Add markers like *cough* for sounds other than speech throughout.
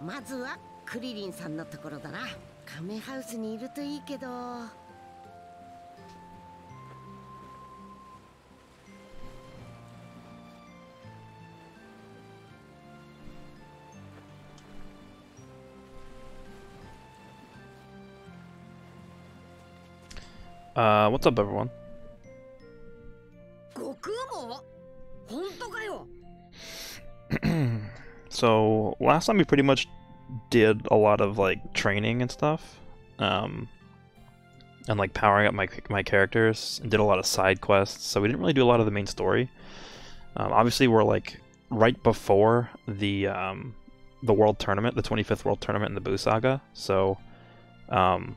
まずはクリリンさんのところだなカメハウスにいるといいけど Uh, what's up, everyone? 悟空も本当かよ so last time we pretty much did a lot of like training and stuff, um, and like powering up my my characters, and did a lot of side quests. So we didn't really do a lot of the main story. Um, obviously, we're like right before the um, the world tournament, the 25th world tournament in the Boo Saga. So, um,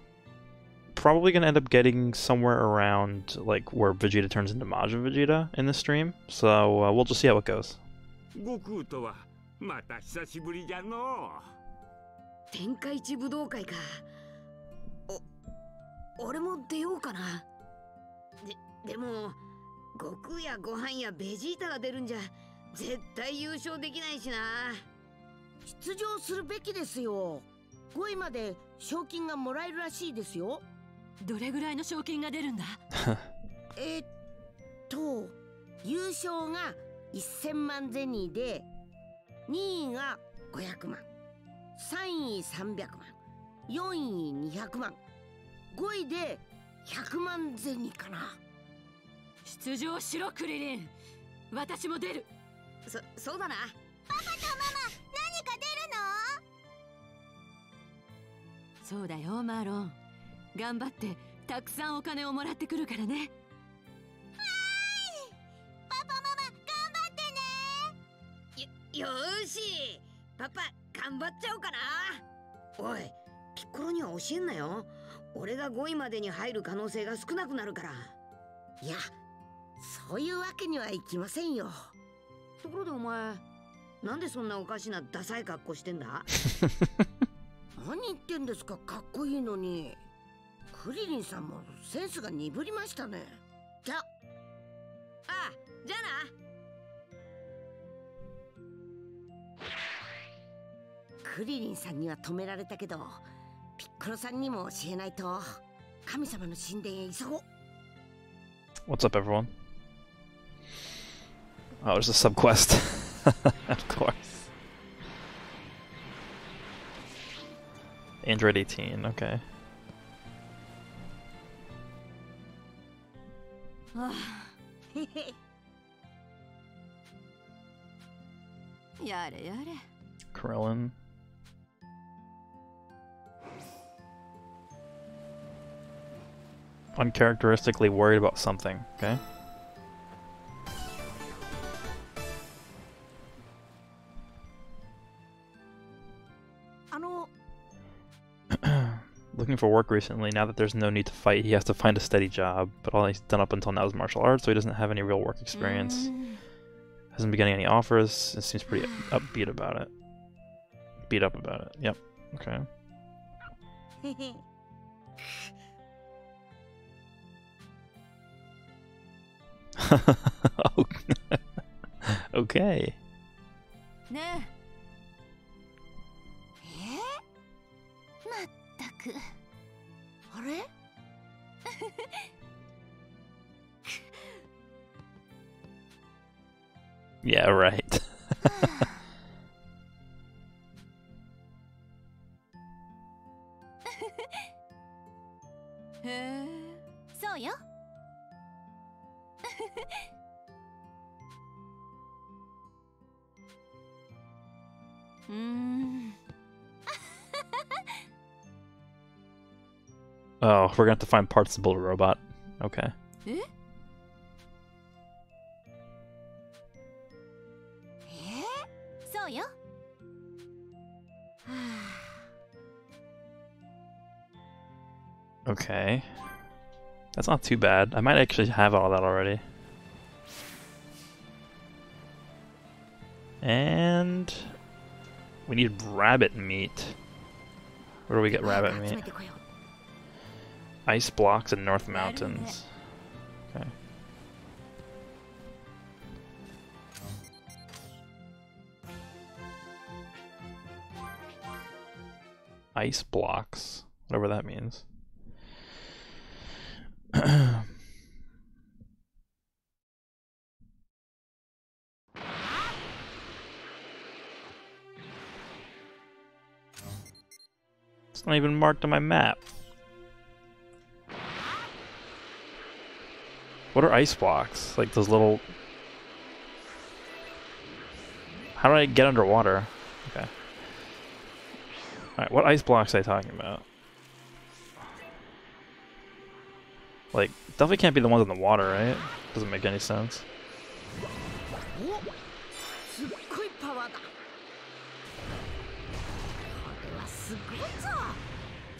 probably gonna end up getting somewhere around like where Vegeta turns into Majin Vegeta in the stream. So uh, we'll just see how it goes. 天下一武道会か。お俺も出ようかな。ででも悟空やご飯やベジータが出るんじゃ絶対優勝できないしな。出場するべきですよ。5位まで賞金がもらえるらしいですよ。どれぐらいの賞金が出るんだ？*laughs* えっと優勝が1000万ゼニーで2位が500万3位300万4位200万5位で100万ゼニーかな。出場しろクリリン。私も出る。そそうだな。パパとママ何か出るの？そうだよマーロン。頑張ってたくさんお金をもらってくるからね。パパママ頑張ってね。よよーし。パパ頑張っちゃおうかな。おいピッコロには教えんなよ。俺が5位までに入る可能性が少なくなるから。いやそういうわけにはいきませんよ。ところでお前なんでそんなおかしなダサい格好してんだ？*laughs* 何言ってんですかかっこいいのに。クリリンさんもセンスが鈍りましたね。じゃ。ああじゃあなクリリンさんには止められたけどピッコロさんにも教えないと神様の神殿へ急ごう What's up, everyone? Oh, there's a sub quest. of course. Android 18, okay. ああやれやれ Krillin. Uncharacteristically worried about something, okay? *clears throat* Looking for work recently, now that there's no need to fight, he has to find a steady job, but all he's done up until now is martial arts, so he doesn't have any real work experience. Mm. Hasn't been getting any offers, and seems pretty upbeat about it. Beat up about it, yep. Okay. *laughs* *laughs* okay. Eh? *laughs* yeah, right. *laughs* *sighs* *sighs* *laughs* oh, we're gonna have to find parts to build a robot. Okay. Eh? *sighs* Okay. That's not too bad. I might actually have all that already. And we need rabbit meat. Where do we get rabbit meat? Ice blocks and North Mountains. Okay. Ice blocks, whatever that means. *clears throat* *clears throat* not even marked on my map. What are ice blocks? Like those little... How do I get underwater? Okay. Alright, what ice blocks are they talking about? Like, definitely can't be the ones in the water, right? Doesn't make any sense.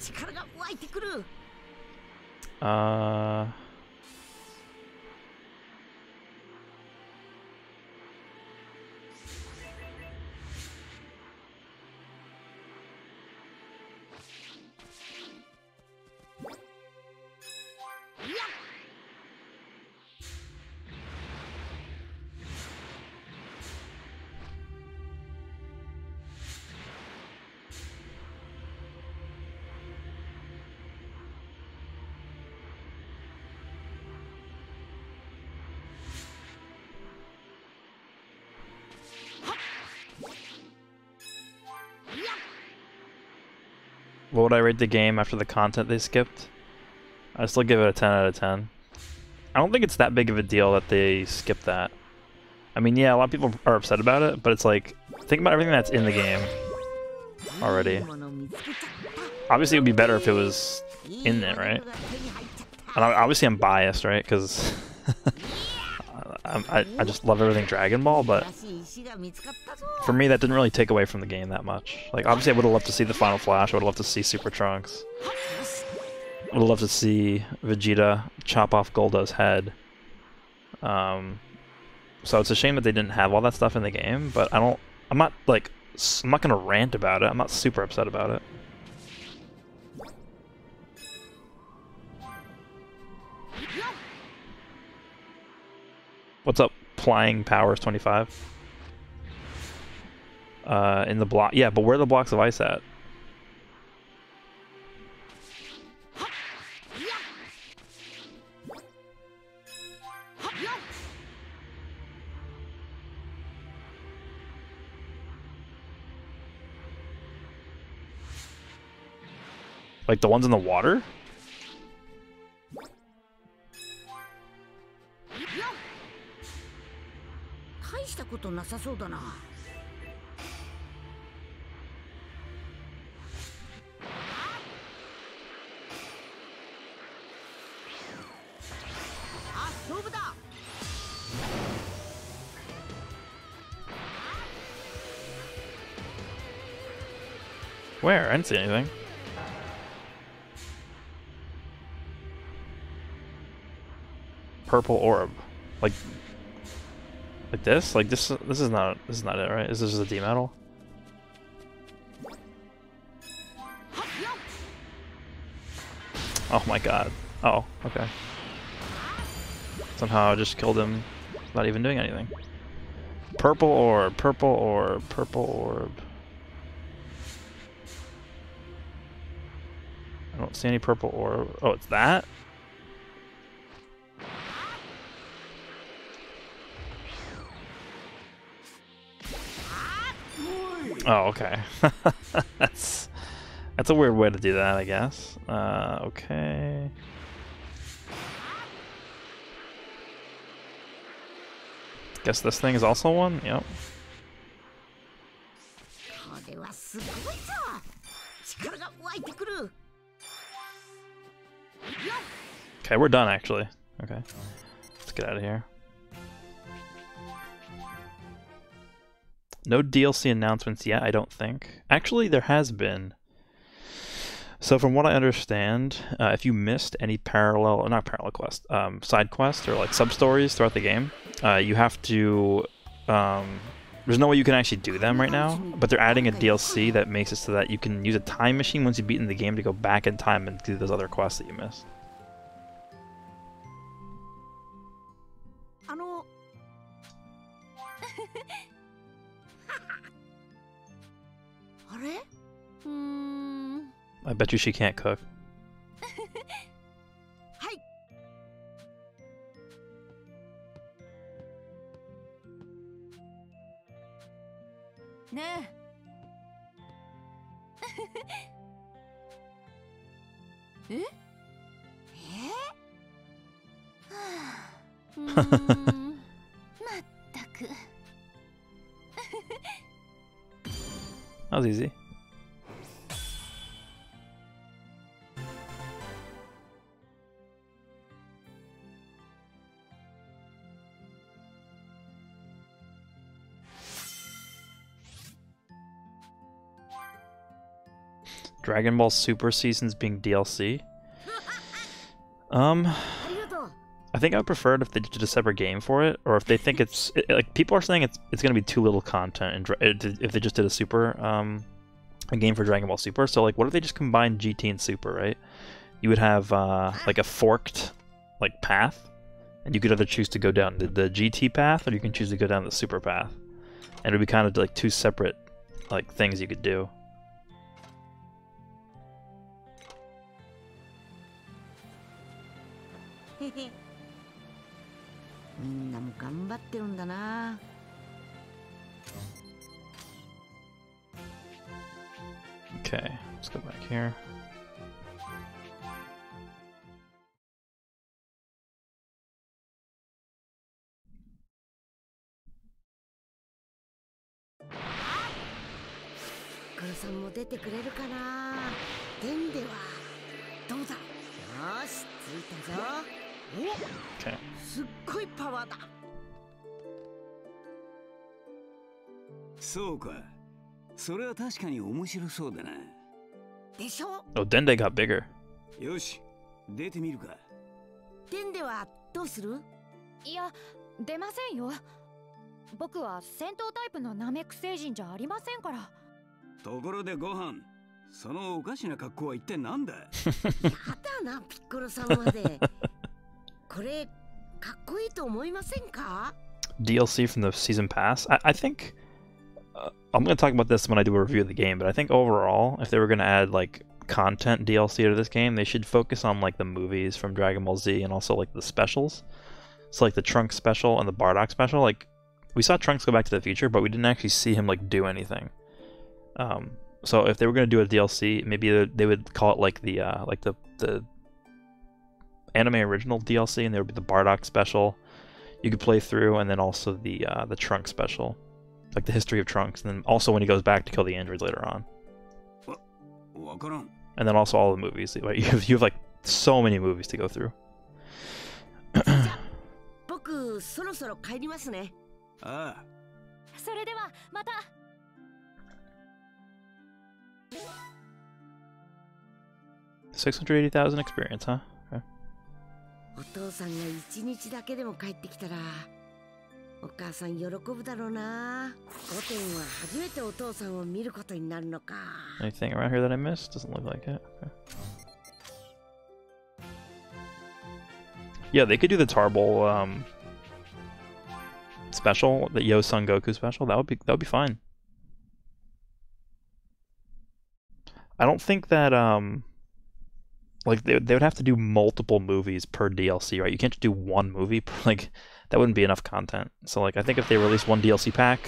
力が湧いてくる。ああ would I rate the game after the content they skipped? I still give it a 10 out of 10. I don't think it's that big of a deal that they skipped that. I mean, yeah, a lot of people are upset about it, but it's like, think about everything that's in the game already. Obviously, it would be better if it was in there, right? And obviously, I'm biased, right? Because *laughs* I, I just love everything Dragon Ball, but for me that didn't really take away from the game that much. Like obviously I would have loved to see the Final Flash, I would have loved to see Super Trunks. I would have loved to see Vegeta chop off Goldo's head. Um, so it's a shame that they didn't have all that stuff in the game, but I don't. I'm not like I'm not gonna rant about it. I'm not super upset about it. What's up, Flying Powers 25? Uh, in the block. Yeah, but where are the blocks of ice at? Like the ones in the water? ことなさそうだな あ勝負だ Where? I didn't see anything. Purple orb. Like like this? Like this this is not this is not it, right? Is this a D metal? Oh my god. Oh, okay. Somehow I just killed him without even doing anything. Purple orb, purple orb, purple orb. I don't see any purple orb. Oh, it's that? Oh, okay. *laughs* that's that's a weird way to do that, I guess. Uh, okay. Guess this thing is also one? Yep. Okay, we're done actually. Okay. Let's get out of here. No DLC announcements yet, I don't think. Actually, there has been. So, from what I understand, uh, if you missed any parallel, or not parallel quest, um, side quests or like sub stories throughout the game, uh, you have to. Um, there's no way you can actually do them right now, but they're adding a DLC that makes it so that you can use a time machine once you've beaten the game to go back in time and do those other quests that you missed. Hmm. I bet you she can't cook. *laughs* *laughs* *laughs* Hmm. That was easy. Dragon Ball Super Seasons being DLC. Um, I think I would prefer it if they did a separate game for it, or if they think it's *laughs* it, like people are saying it's it's going to be too little content, and if they just did a super um a game for Dragon Ball Super. So like, what if they just combined GT and Super? Right? You would have uh, like a forked like path, and you could either choose to go down the, the GT path, or you can choose to go down the Super path, and it would be kind of like two separate like things you could do. みんなも頑張ってるんだな。Okay, let's go back here.「クロさんも出てくれるかな。でん Okay. おすっごいパワーだ。そうか。それは確かに面白そうだな。でしょ？Oh, Dende got bigger. よし出てみるか。でんではどうする？いや出ませんよ。僕は戦闘タイプのナメック星人じゃありませんから。ところでご飯そのおかしな格好は一体なんだ？やだなピッコロさんまでこれかっこいいと思いませんか DLC from the season pass. I, I think uh, I'm going to talk about this when I do a review of the game, but I think overall, if they were going to add like content DLC to this game, they should focus on like the movies from Dragon Ball Z and also like the specials. So like the Trunks special and the Bardock special. Like we saw Trunks go back to the future, but we didn't actually see him like do anything. Um, so if they were going to do a DLC, maybe they- they would call it like the uh, like the the anime original DLC, and there would be the Bardock special you could play through, and then also the uh, the Trunk special, like the history of Trunks, and then also when he goes back to kill the androids later on. And then also all the movies. *laughs* You have, you have like so many movies to go through. *coughs* Six hundred eighty thousand experience, huh? お父さんが一日だけでも帰ってきたらお母さん喜ぶだろうなゴテンは初めてお父さんを見ることになるのか Anything around here that I missed? Doesn't look like it. Okay. Yeah, they could do the Tarball um, special, the Yo Son Goku special. That would be that would be fine. I don't think that um, like they they would have to do multiple movies per DLC, right? You can't just do one movie. Per, like that wouldn't be enough content. So like I think if they release one DLC pack,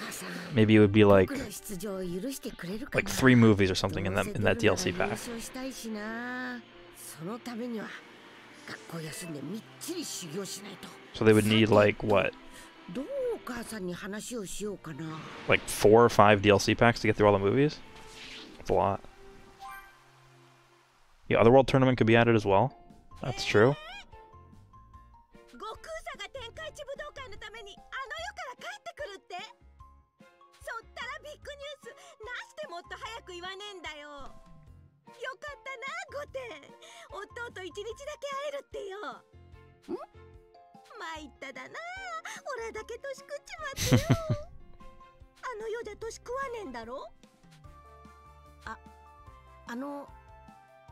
お母さん maybe it would be like 僕の出場を許してくれるかな like three movies or something in どう that せ in that 出る DLC なら優 pack. 勝したいしなそのためには学校休んでみっちり修行しないと So they would need like what, どうお母さんに話をしようかな like four or five DLC packs to get through all the movies? That's a lot. Yeah, Otherworld tournament could be added as well. That's true.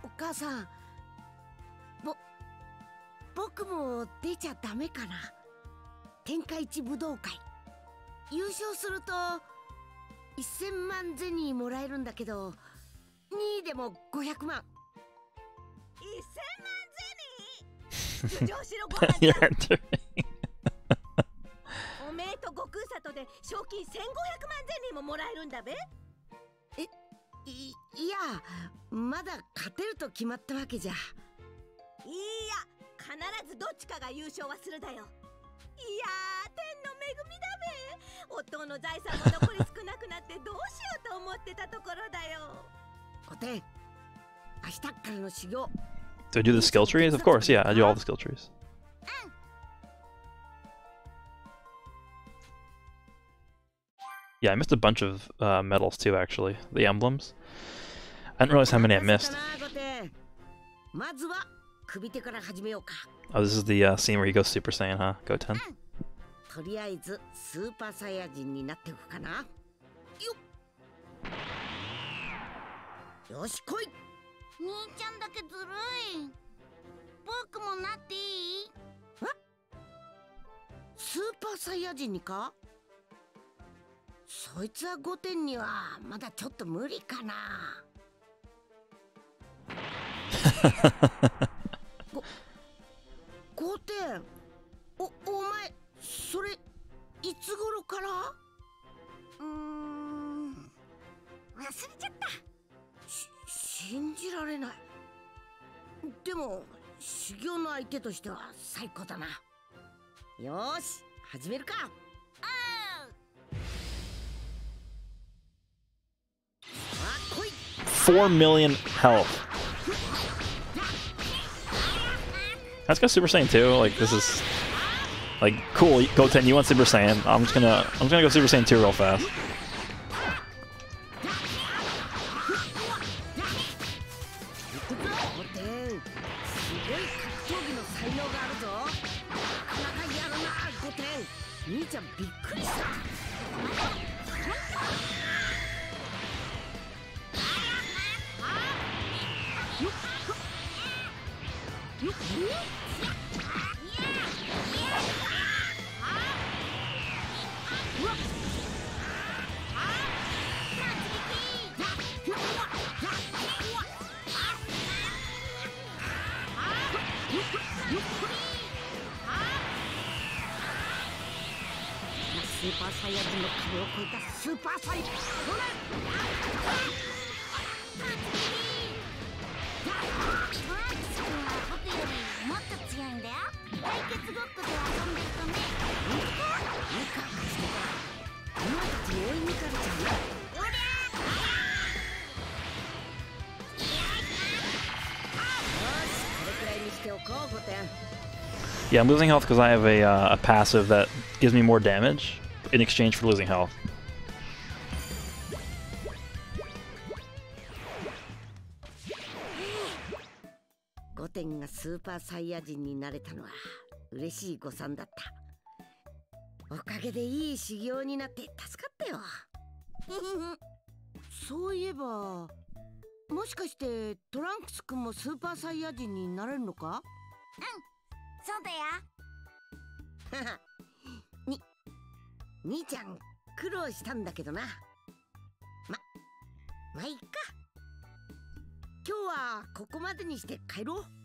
お母さんぼ僕も出ちゃダメかな？天下一武道会。優勝すると1000万ゼニーもらえるんだけど2位でも500万。1000万ゼニー？*laughs* おめえと悟空里で賞金1500万ゼニーももらえるんだべ。いいいやまだ勝てると決まったわけじゃ。や必ずどっちかが優勝はするだよ。いやー天の恵みだべ。夫の財産も残り少なくなってどうしようと思ってたところだよ。5点明日からの修行。Do I do the skill trees? Of course, yeah, I do all the skill trees. Yeah, I missed a bunch of uh, medals too, actually. The emblems. I didn't realize how many I 任せ missed. たな5点まずは首手から始めようか Oh, this is the uh, scene where he goes Super Saiyan, huh? Go 10. とりあえずスーパーサイヤ人になっておくかなよっよし来い兄ちゃんだけずるい僕もなっていいスーパーサイヤ人にか そいつは5点にはまだちょっと無理かな。*laughs* 5点おお前それいつ頃から？うーん忘れちゃった。し信じられない。でも修行の相手としては最高だな。よーし始めるか4 million health. Let's go Super Saiyan 2. Like, this is. Like, cool, Goten, you want Super Saiyan. I'm just gonna. I'm just gonna go Super Saiyan 2 real fast. スーパーサイヤ人の壁を越えたスーパーサイヤ。マ ークス君は僕よりもっと強いんだよ対決ごっこで遊んでるとねミカしてたお前たちに追い抜かれちゃうよよしこれくらいにしておこう5点 Yeah, I'm losing health because I have a, uh, a passive that gives me more damage in exchange for losing health. パーサイヤ人になれたのは嬉しい誤算だった。おかげでいい修行になって助かったよ。*laughs* そういえばもしかしてトランクス君もスーパーサイヤ人になれるのか？そうだよ。*laughs* に兄ちゃん苦労したんだけどな。ままあいいか。今日はここまでにして帰ろう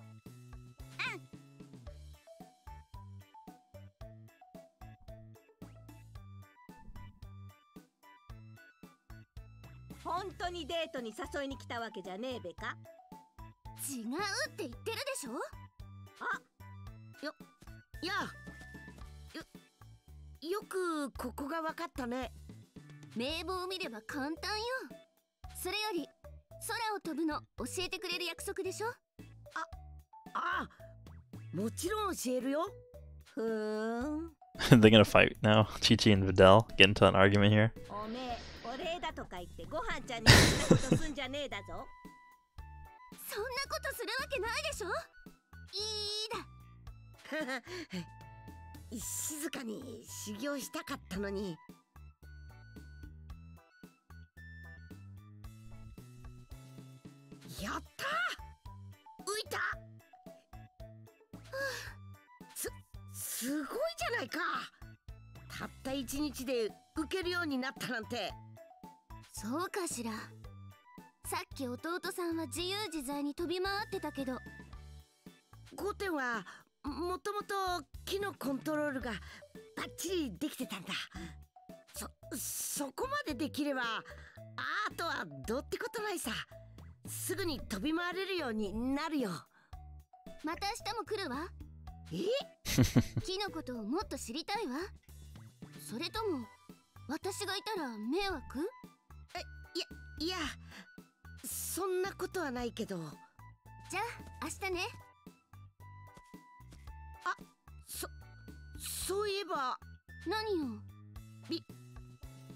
本当にデートに誘いに来たわけじゃねえべか？違うって言ってるでしょ？いやよよくここが分かったね。名簿を見れば簡単よ。それより空を飛ぶの教えてくれる約束でしょ？あもちろん教えるよ。ふーん。*laughs* They're gonna fight now. Chi Chi and Videl get into an argument here. *laughs* おめえお礼だとか言ってご飯ちゃんにそんなことすんじゃねえだぞ。そんなことするわけないでしょ。いいだ。*laughs* 静かに修行したかったのに。やった浮いたすすごいじゃないか。たった一日で受けるようになったなんて。そうかしら。さっき弟さんは自由自在に飛び回ってたけど。ゴテンはもともと木のコントロールがバッチリできてたんだ。そそこまでできればあとはどうってことないさ。すぐに飛び回れるようになるよまた明日も来るわ。え？*laughs* *laughs* 木のことをもっと知りたいわ。それとも私がいたら迷惑？いやそんなことはないけど。じゃあ明日ね。そそういえば。何よ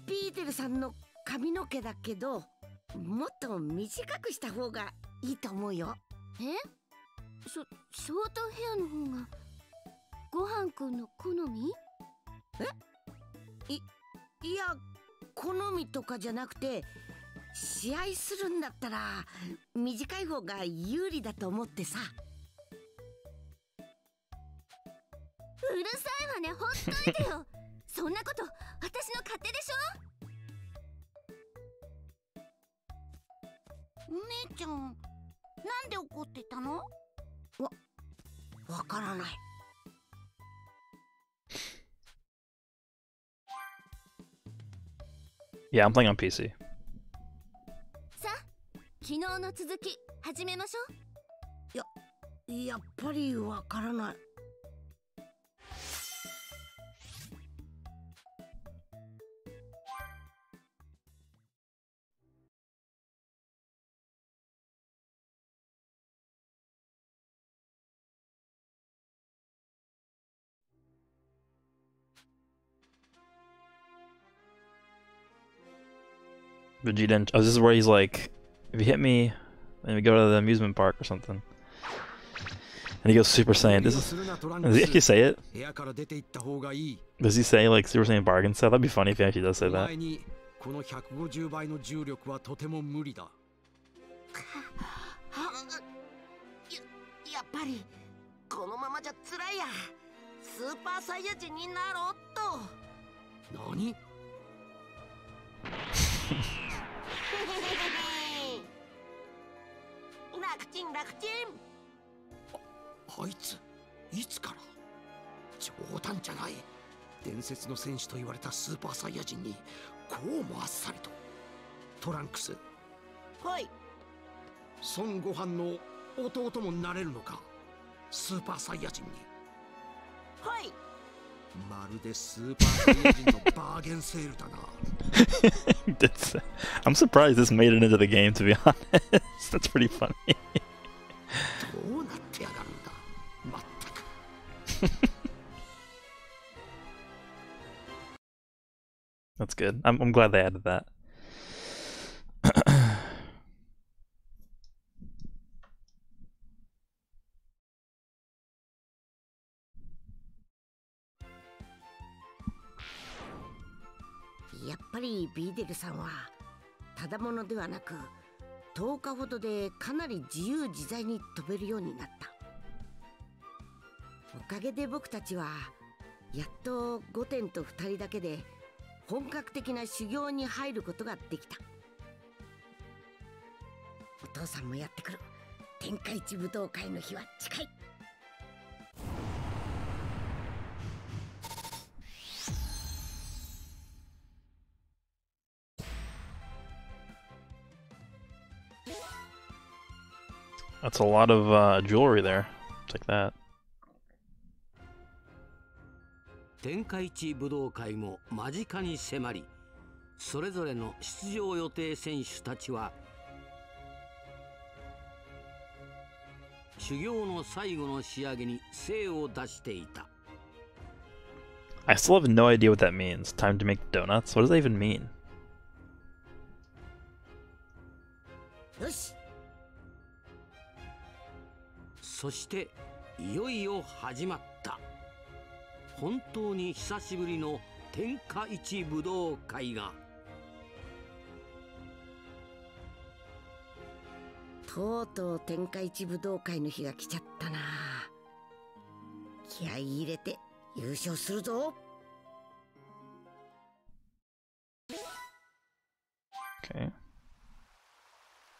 ピーテルさんの髪の毛だけどもっと短くした方がいいと思うよ。え？ショショートヘアの方がごはんくんの好み？いや好みとかじゃなくて試合するんだったら短い方が有利だと思ってさ。うるさいわねほっといてよ。*laughs* そんなこと私の勝手でしょ？お姉ちゃんなんで怒ってたの？わからない。Yeah, I'm playing on PC. さあ昨日の続き始めましょう。やっぱりわからない Vegeta. oh, this is where he's like, if you hit me, then we go to the amusement park or something. And he goes Super Saiyan. This is, does he actually say it? Does he say like Super Saiyan bargain stuff? That'd be funny if he actually does say that. *laughs* *laughs* 楽ちん楽ちん。あいついつから？冗談じゃない。伝説の戦士と言われたスーパーサイヤ人にこうもあっさりと。トランクス。はい。孫悟飯の弟もなれるのか？スーパーサイヤ人に。はいまるでスーパーサイヤ人のバーゲンセールだな He did say- *laughs* I'm surprised this made it into the game, to be honest. *laughs* That's pretty funny. *laughs* どうなってやがるんだまったく That's good. I'm, I'm glad they added that. りビーデルさんはただものではなく10日ほどでかなり自由自在に飛べるようになった。おかげで僕たちはやっと5点と2人だけで本格的な修行に入ることができた。お父さんもやってくる。天下一武道会の日は近い。That's a lot of uh, jewelry there. Take that. 天下一武道会も間近に迫りそれぞれの出場予定選手たちは修行の最後の仕上げに精を出していた I still have no idea what that means. Time to make donuts? What does that even mean? よし そしていよいよ始まった。本当に久しぶりの天下一武道会が。とうとう天下一武道会の日が来ちゃったな。気合い入れて優勝するぞ.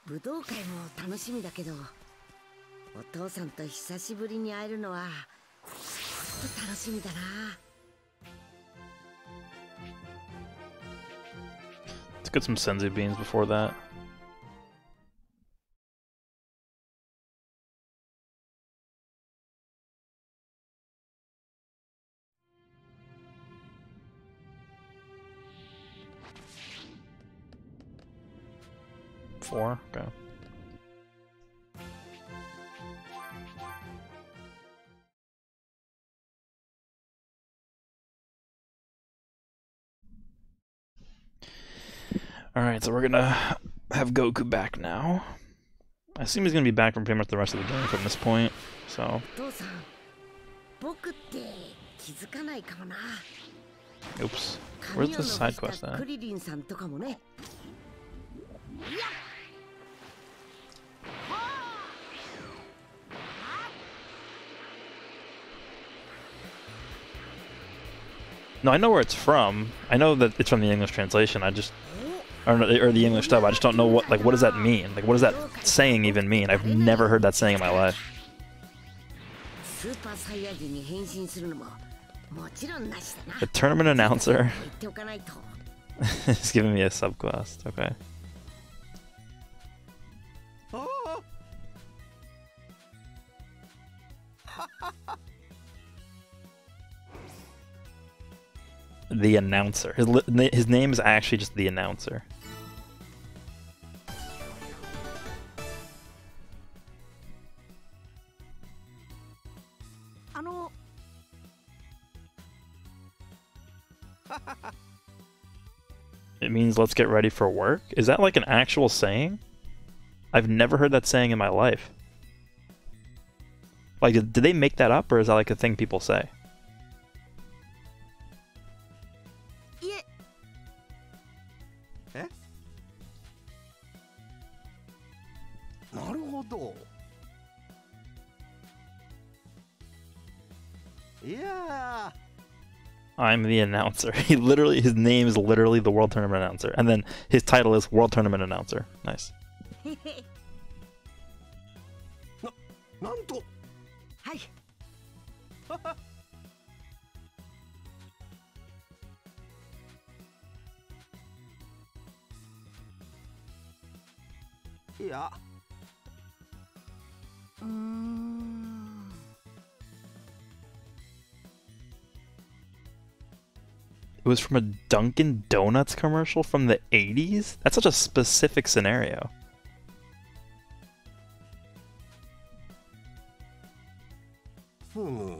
武道会も楽しみだけどお父さんと久しぶりに会えるのはちょっと楽しみだな Let's get some senzu beans before that. so we're gonna have Goku back now. I assume he's gonna be back from pretty much the rest of the game from this point, so. Oops. Where's the side quest at? No, I know where it's from. I know that it's from the English translation. I just or, or the English dub. I just don't know what, like, what does that mean? Like, what does that saying even mean? I've never heard that saying in my life. スーパーサイヤ人に変身するのももちろんなしだな The tournament announcer 言っておかないと *laughs* is giving me a subquest. Okay. 'The announcer. His li- his name is actually just the announcer. *laughs* It means let's get ready for work? Is that like an actual saying? I've never heard that saying in my life. Like, did they make that up, or is that like a thing people say? I'm the announcer. *laughs* He literally, his name is literally the World Tournament Announcer, and then his title is World Tournament Announcer. Nice. ーな *laughs* It was from a Dunkin' Donuts commercial from the 80s? That's such a specific scenario. Hmm.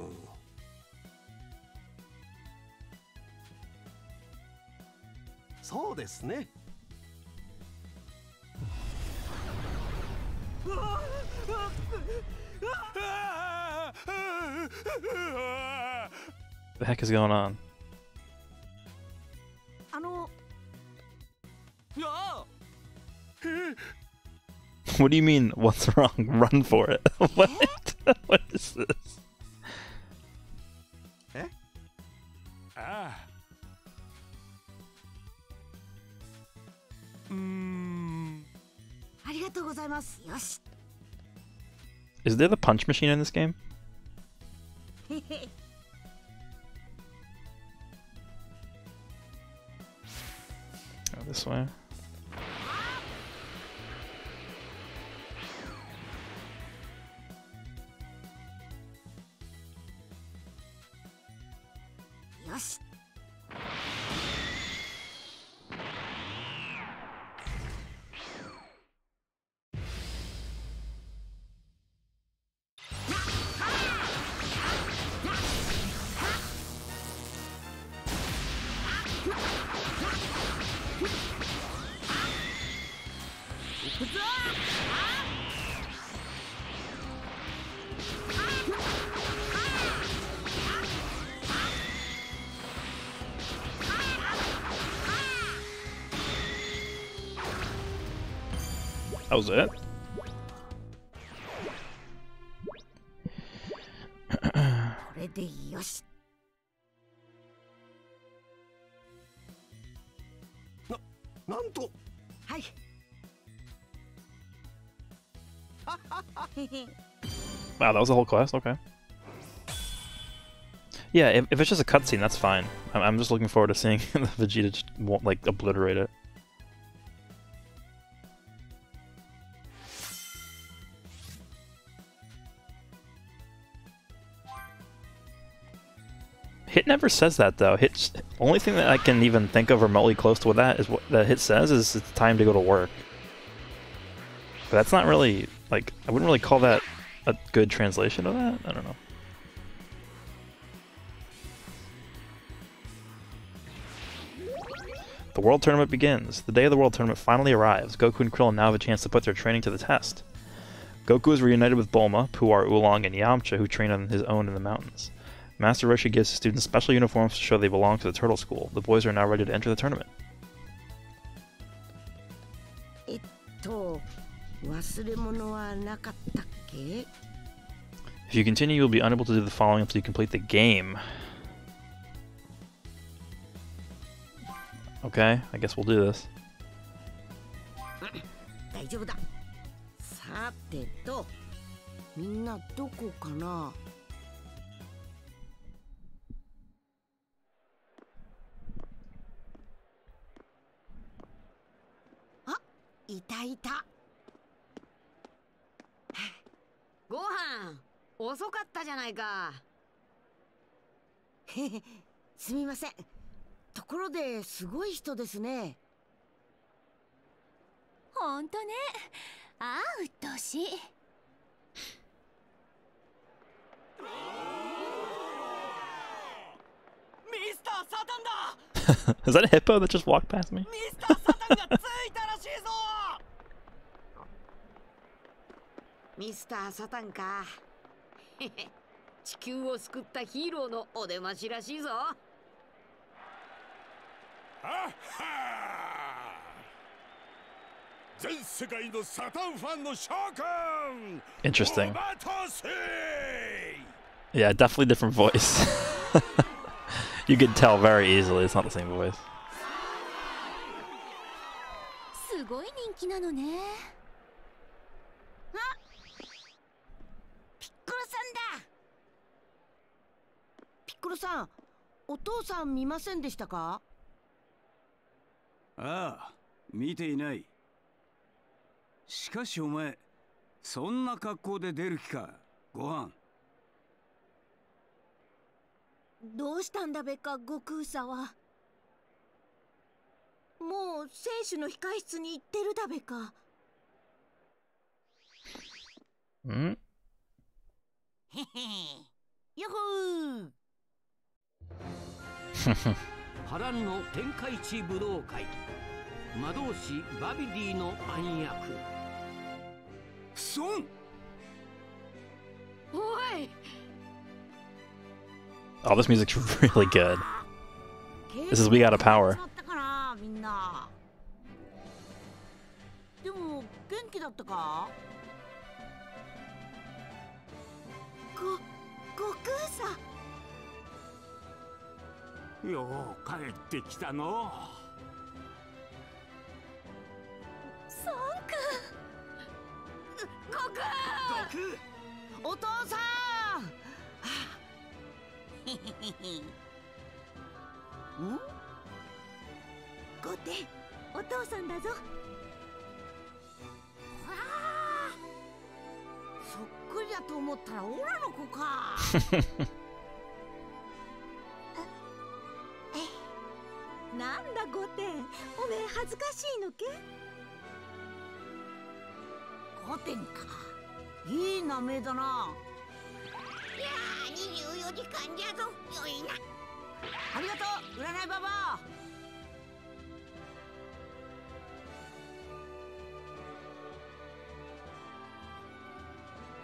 The heck is going on? What do you mean, what's wrong? Run for it. what? what is this? ああうーんありがとうございますよし Is there the punch machine in this game? へへ Go this way. よし kills it. wow, that was a whole class? Okay. Yeah, if, if it's just a cutscene, that's fine. I'm, I'm just looking forward to seeing *laughs* Vegeta just won't, like, obliterate it. Hit says that though. Hit's only thing that I can even think of remotely close to what that is what that Hit says is it's time to go to work. But that's not really like I wouldn't really call that a good translation of that. I don't know. The World Tournament begins. The day of the World Tournament finally arrives. Goku and Krillin now have a chance to put their training to the test. Goku is reunited with Bulma, Puar Oolong, and Yamcha, who train on his own in the mountains. Master Roshi gives the students special uniforms to show they belong to the Turtle School. The boys are now ready to enter the tournament. If you continue, you'll be unable to do the following until you complete the game. Okay, I guess we'll do this. いたいた。ご飯遅かったじゃないか。すみません。ところですごい人ですね。ほんとね。ああ鬱陶しい *laughs* Is that a hippo that just walked past me? *laughs* Mr. Satan か。地球を救ったヒーローのお出ましらしいぞ。全世界のサタンファンの召喚 *laughs* Interesting. Yeah, definitely different voice. You can tell very easily it's not the same voice. すごい人気なのね。ピッコロさんだ。ピッコロさんお父さん見ませんでしたか？ああ見ていない。しかしお前そんな格好で出る気かご飯どうしたんだべか悟空さは。もう選手の控室に行ってるだべか。Hmm? へへ。よほー。波乱の天下一武道会。魔導士バビディの暗躍。そんおい Oh, this music's *laughs* really good. This is We Got a Power. だったかなみんなでも元気だったかご悟空さよう帰ってきたのソンくん悟空お父さん はあへへへへんお父さんだぞ。そっくりだと思ったらオラの子か。*laughs* なんだおめえ恥ずかしいのけ？か。いい名前だな。いやー24時間じゃぞよいな。ありがとう占いババア。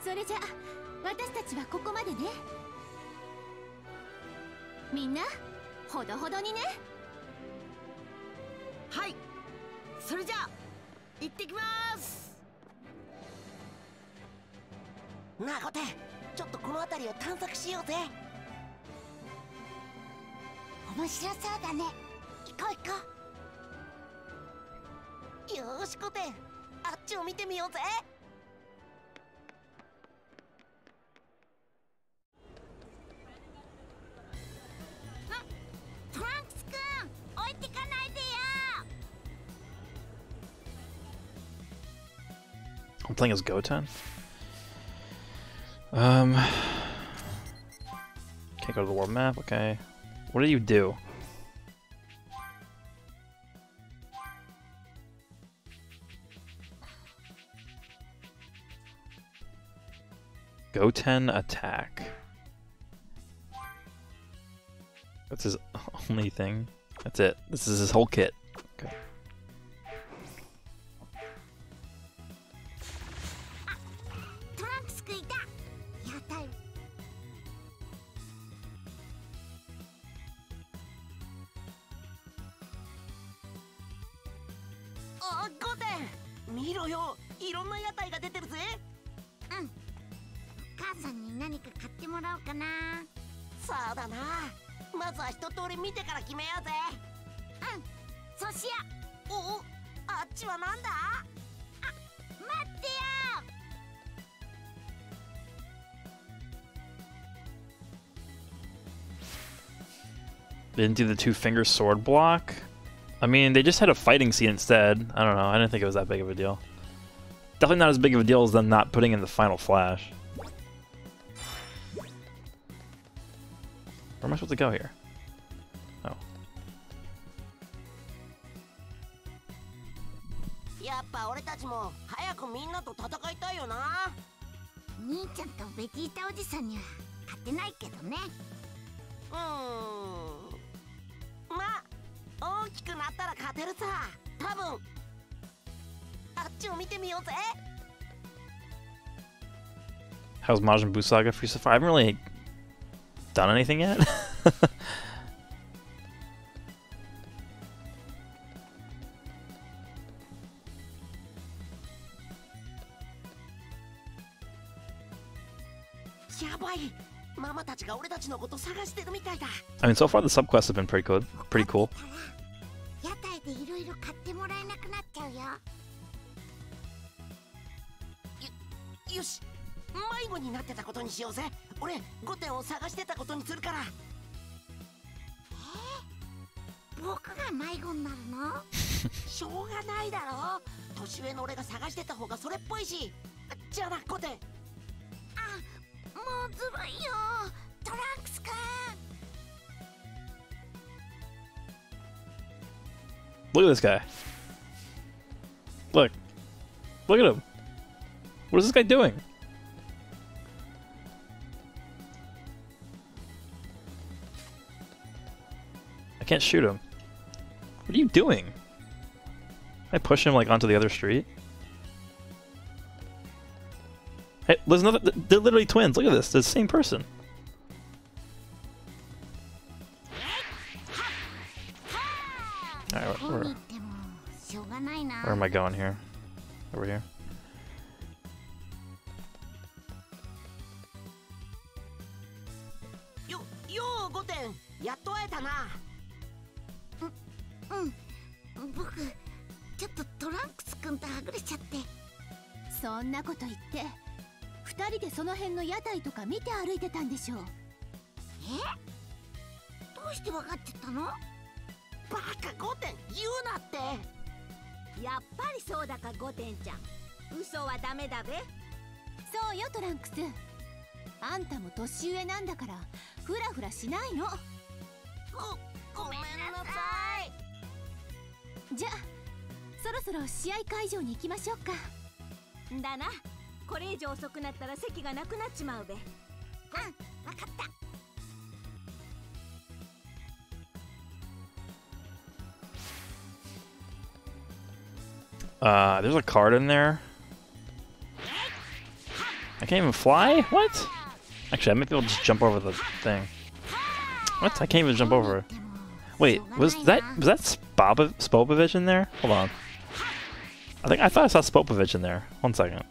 それじゃ私たちはここまでね。みんなほどほどにね。はい。それじゃあ行ってきます。なあコテちょっとこの辺りを探索しようぜ。面白そうだね。行こう行こう。よーしコテンあっちを見てみようぜ。I'm playing as Goten? Um, can't go to the world map. Okay, what do you do? Goten attack. That's his *laughs* only thing. That's it. This is his whole kit. They didn't do the two finger sword block. I mean, they just had a fighting scene instead. I don't know. I didn't think it was that big of a deal. Definitely not as big of a deal as them not putting in the final flash. Where am I supposed to go here? How's Majin Buu Saga for you so far? I haven't really done anything yet. やばいママたちが俺たちのこと探してるみたいだ I mean, so far the subquests have been pretty cool. Pretty cool. doing? I can't shoot him. What are you doing? I push him like onto the other street. Hey, there's another. They're literally twins. Look at this. They're the same person. All right, where, where am I going here? でしょう。え？どうして分かってたの？バカ5点言うなって。やっぱりそうだかゴテンちゃん。嘘はダメだべ。そうよトランクス。あんたも年上なんだからフラフラしないの。ごごめんなさい。じゃあそろそろ試合会場に行きましょうか。だな。これ以上遅くなったら席がなくなっちまうべ うん分かった Uh, there's a card in there. I can't even fly? What? Actually, I might be able to just jump over the thing. What? I can't even jump over it. Wait, was that was that Spopa, Spopovich in there? Hold on. I think I thought I saw Spopovich in there. One second.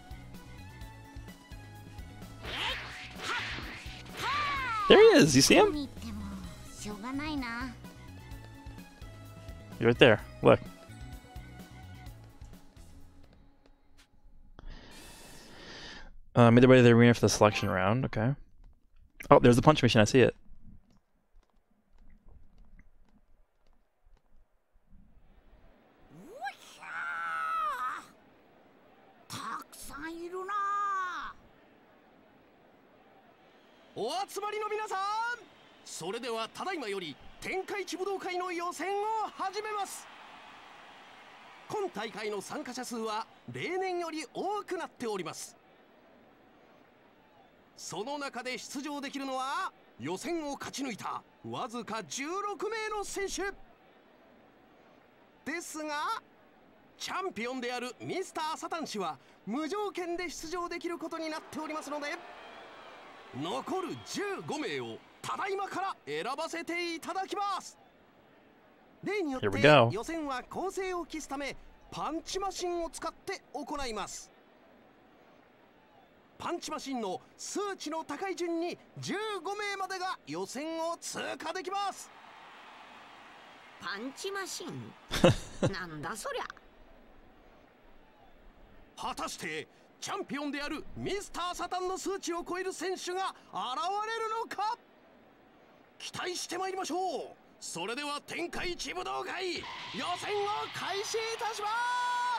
There he is. You see him? He's right there. Look. Um, made their way to the arena for the selection round. Okay. Oh, there's the punch machine. I see it. お集まりの皆さん。それではただいまより天下一武道会の予選を始めます。今大会の参加者数は例年より多くなっております。その中で出場できるのは予選を勝ち抜いたわずか16名の選手。ですがチャンピオンであるミスター・サタン氏は無条件で出場できることになっておりますので残る15名をただいまから選ばせていただきます。例によって.予選は構成を期すためパンチマシンを使って行います。パンチマシンの数値の高い順に15名までが予選を通過できます。パンチマシン？*laughs* なんだそりゃ。果たしてチャンピオンであるミスター・サタンの数値を超える選手が現れるのか期待してまいりましょうそれでは天下一武道会予選を開始いたしま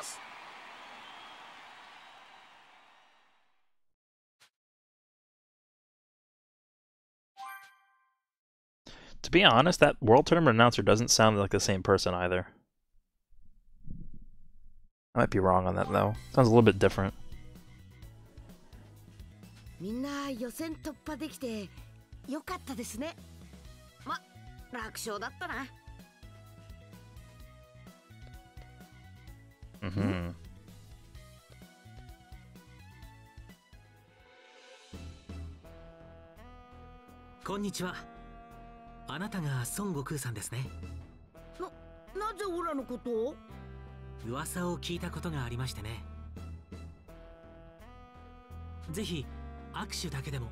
す To be honest, that World Tournament announcer doesn't sound like the same person either. I might be wrong on that though. Sounds a little bit different. みんな予選突破できてよかったですね。ま楽勝だったな。hmm こんにちは。あなたが孫悟空さんですね。ななぜオラのことを？噂を聞いたことがありましてね。ぜひ握手だけでも。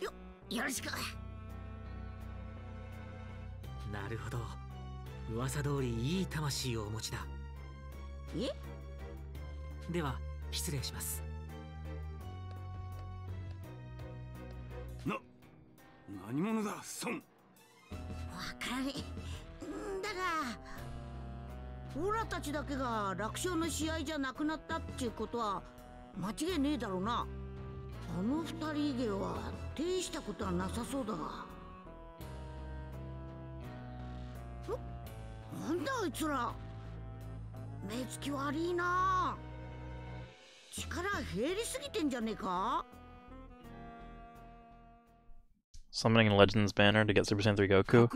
よよろしく。なるほど。噂通りいい魂をお持ちだ。え？では失礼します。な何者だ孫。わからねえだがオラたちだけが楽勝の試合じゃなくなったっていうことは間違いねえだろうな。あの二人以外は手したことはなさそうだが。なんだあいつら。目つき悪いな。力減りすぎてんじゃねえか？Summoning a Legends banner to get Super Saiyan 3 Goku.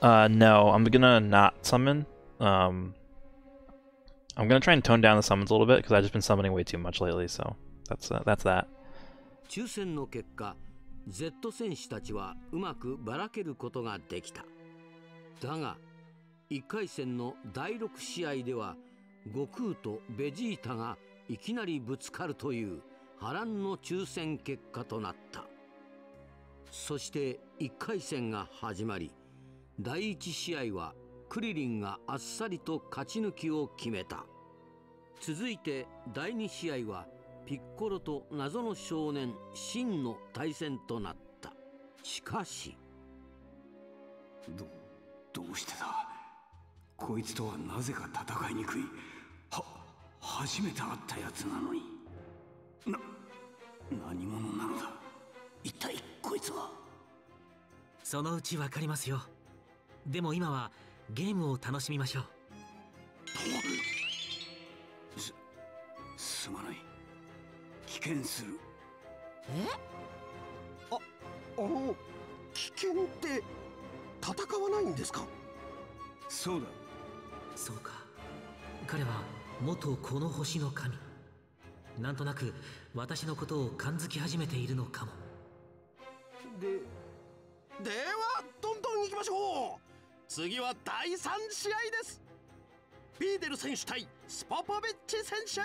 Uh, no, I'm gonna not summon. Um, I'm gonna try and tone down the summons a little bit because I've just been summoning way too much lately. So that's uh, that's that. 抽選の結果 Z 戦士たちはうまくばらけることができただが1回戦の第6試合では悟空とベジータがいきなりぶつかるという波乱の抽選結果となった。そして1回戦が始まり第1試合はクリリンがあっさりと勝ち抜きを決めた。続いて第2試合はピッコロと謎の少年シンの対戦となった。しかし。どどうしてだ？こいつとはなぜか戦いにくい。は初めて会ったやつなのに。な何者なのだ？一体こいつは？そのうちわかりますよ。でも今はゲームを楽しみましょう。すすまない。危険する。え？ああの危険って戦わないんですか？そうだ。そうか。彼は元この星の神。なんとなく私のことを感づき始めているのかも。でではどんどん行きましょう。次は第3試合です。ビーデル選手対スポポビッチ選手。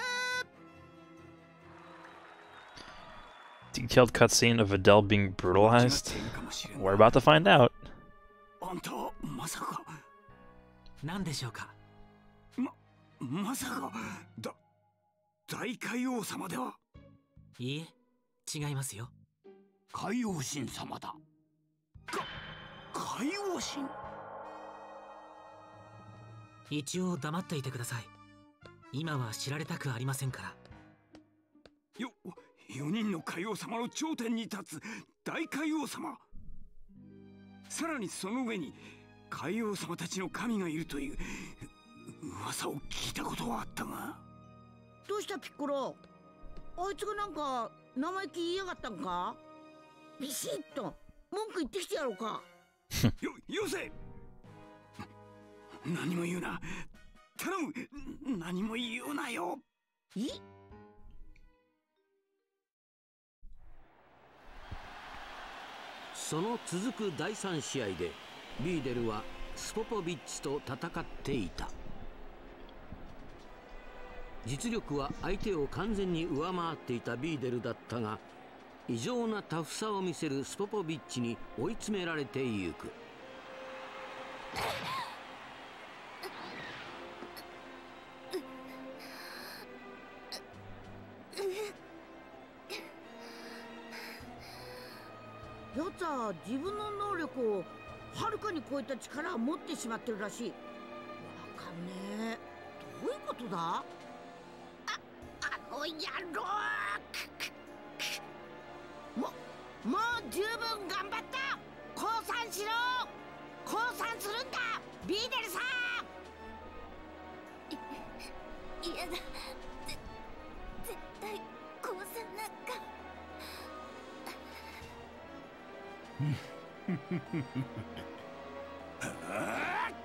Detailed cutscene of Adele being brutalized. We're about to find out. あんまさか。何でしょうか？ままさかだ大海王様ではいいえ違いますよ。海王神様だ。か海王神？一応黙っていてください。今は知られたくありませんから。よ4人の海王様の頂点に立つ大海王様。さらにその上に海王様たちの神がいるという噂を聞いたことはあったが。どうしたピッコロ？あいつがなんか生意気言いやがったんか？ビシッと。文句言ってきてやろうか。よよせ。何も言うな。頼む。何も言うなよ。いその続く第3試合でビーデルはスポポビッチと戦っていた実力は相手を完全に上回っていたビーデルだったが異常なタフさを見せるスポポビッチに追い詰められてゆく。やつは自分の能力をはるかに超えた力を持ってしまってるらしい。わかんねえ。どういうことだ？ああの野郎ももう十分頑張った。降参しろ。降参するんだ。ビーデルさん。嫌だ。ぜ絶対降参なんか。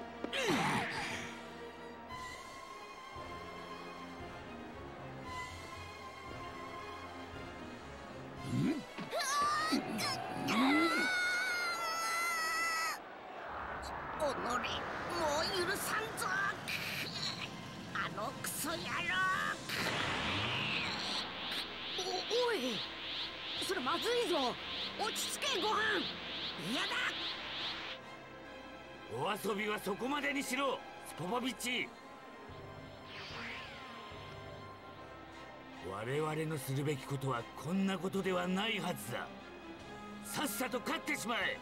お *laughs* そこまでにしろスポポビッチ。我々のするべきことはこんなことではないはずだ。さっさと勝ってしまえ。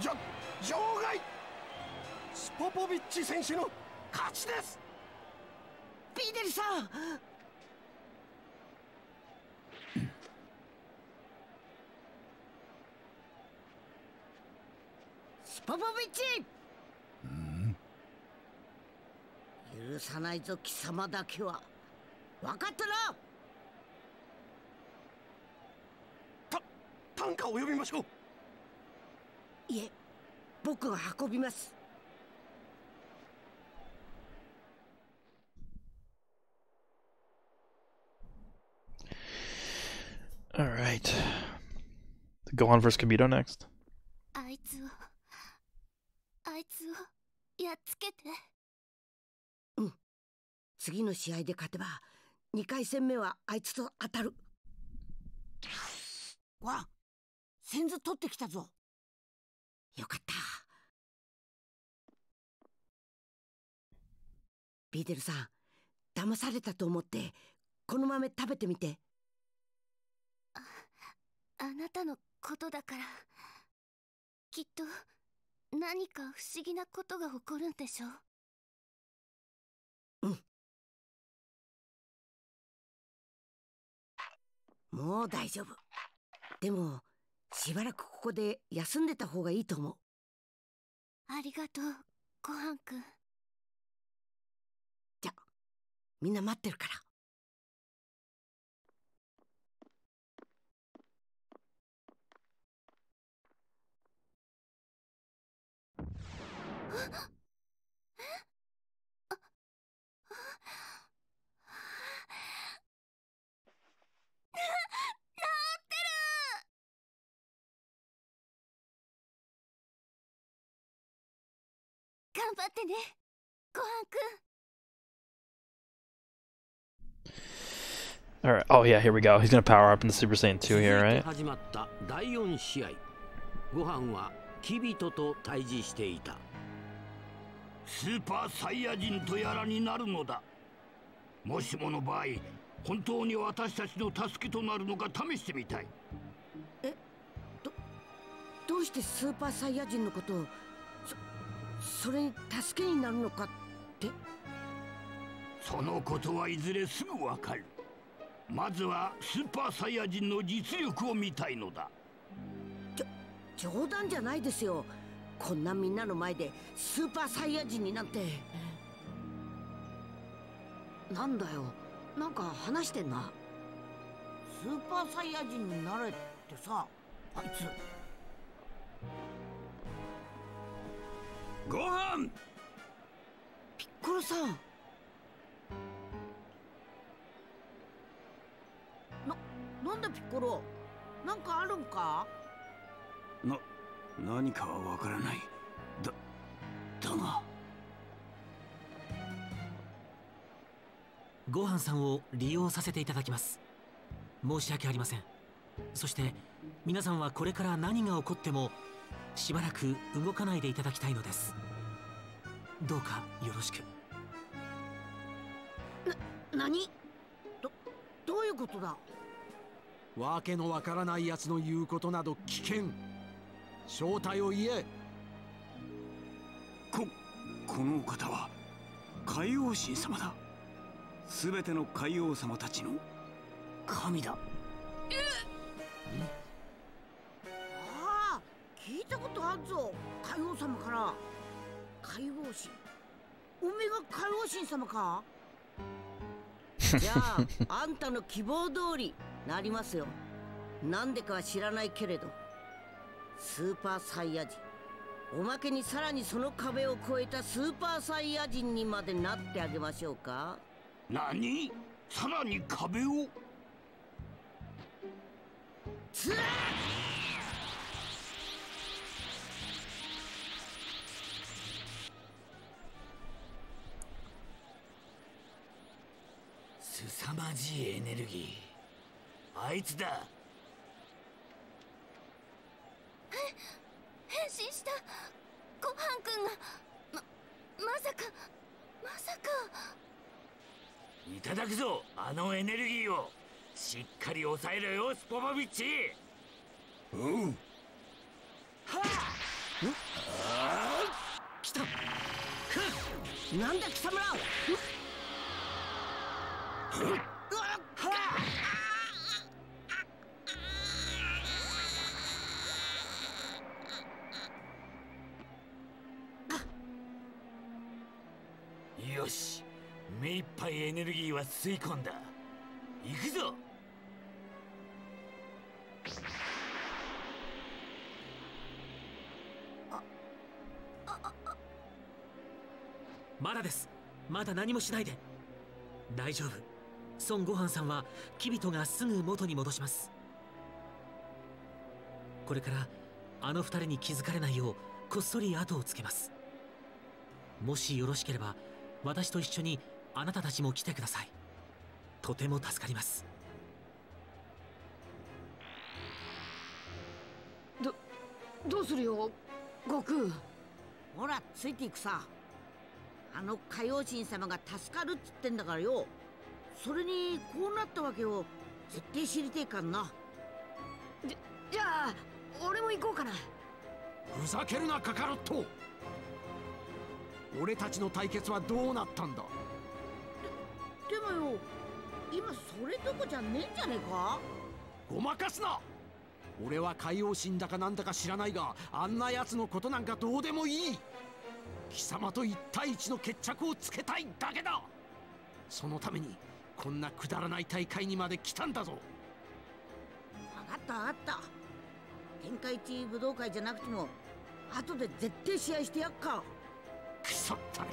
じゃ場外。スポポビッチ選手の勝ちです。ビーデルさんスポポビッチ許さないぞ貴様だけは。分かったな。担架を呼びましょう。いえ僕が運びます。All right. Gohan versus Kabito next. あいつをあいつをやっつけて。うん。次の試合で勝てば2回戦目はあいつと当たる。わ先頭取ってきたぞ。よかった。ビーデルさん騙されたと思ってこの豆食べてみて。あなたのことだからきっと何か不思議なことが起こるんでしょもう大丈夫。でもしばらくここで休んでた方がいいと思う。ありがとうごはんくん。じゃみんな待ってるから頑張ってねごはんくん All right. Oh yeah, here we go. He's gonna power up in the Super Saiyan 2 here, right? 始まった第4試合ご飯はキビトと対峙していたスーパーサイヤ人とやらになるのだ。もしもの場合本当に私たちの助けとなるのか試してみたい。どどうしてスーパーサイヤ人のことをそそれに助けになるのかって？そのことはいずれすぐわかる。まずはスーパーサイヤ人の実力を見たいのだ。冗談じゃないですよこんなみんなの前でスーパーサイヤ人になんて。なんだよ。なんか話してんな。スーパーサイヤ人になれってさあいつ。ご飯！ピッコロさん。ななんだピッコロ？なんかあるんか？な何かはわからない。だだが。ごはんさんを利用させていただきます。申し訳ありません。そして皆さんはこれから何が起こってもしばらく動かないでいただきたいのです。どうかよろしく。な何？どどういうことだ？わけのわからない奴の言うことなど危険正体を言え。ここのお方は海王神様だ。全ての海王様たちの神だ。ああ聞いたことあるぞ。海王様から。海王神。おめが海王神様か？*laughs* じゃああんたの希望通りなりますよ。なんでかは知らないけれどスーパーサイヤ人。おまけにさらにその壁を越えたスーパーサイヤ人にまでなってあげましょうか。何？さらに壁を？つらすさまじいエネルギー。あいつだ変身した。ごはんくんが。ままさかまさか。いただくぞあのエネルギーを。しっかり抑えろよスポポビッチ。おうはあ。来た。なんだ貴様らいエネルギーは吸い込んだ。行くぞ。まだです。まだ何もしないで。大丈夫。孫悟飯さんはキビトがすぐ元に戻します。これからあの二人に気づかれないようこっそり後をつけます。もしよろしければ私と一緒にあなたたちも来てください。とても助かります。どどうするよ悟空。ほらついていくさ。あの海王神様が助かるっつってんだからよ。それにこうなったわけを絶対知りてえかんな。じじゃあ俺も行こうかな。ふざけるなカカロット。俺たちの対決はどうなったんだ？でもよ。今それどこじゃねえんじゃねえか？ごまかすな。俺は海王神だかなんだか知らないがあんな奴のことなんかどうでもいい。貴様と一対一の決着をつけたいだけだ。そのためにこんなくだらない大会にまで来たんだぞ。分かった分かった。天下一武道会じゃなくても後で絶対試合してやっか。くそったれ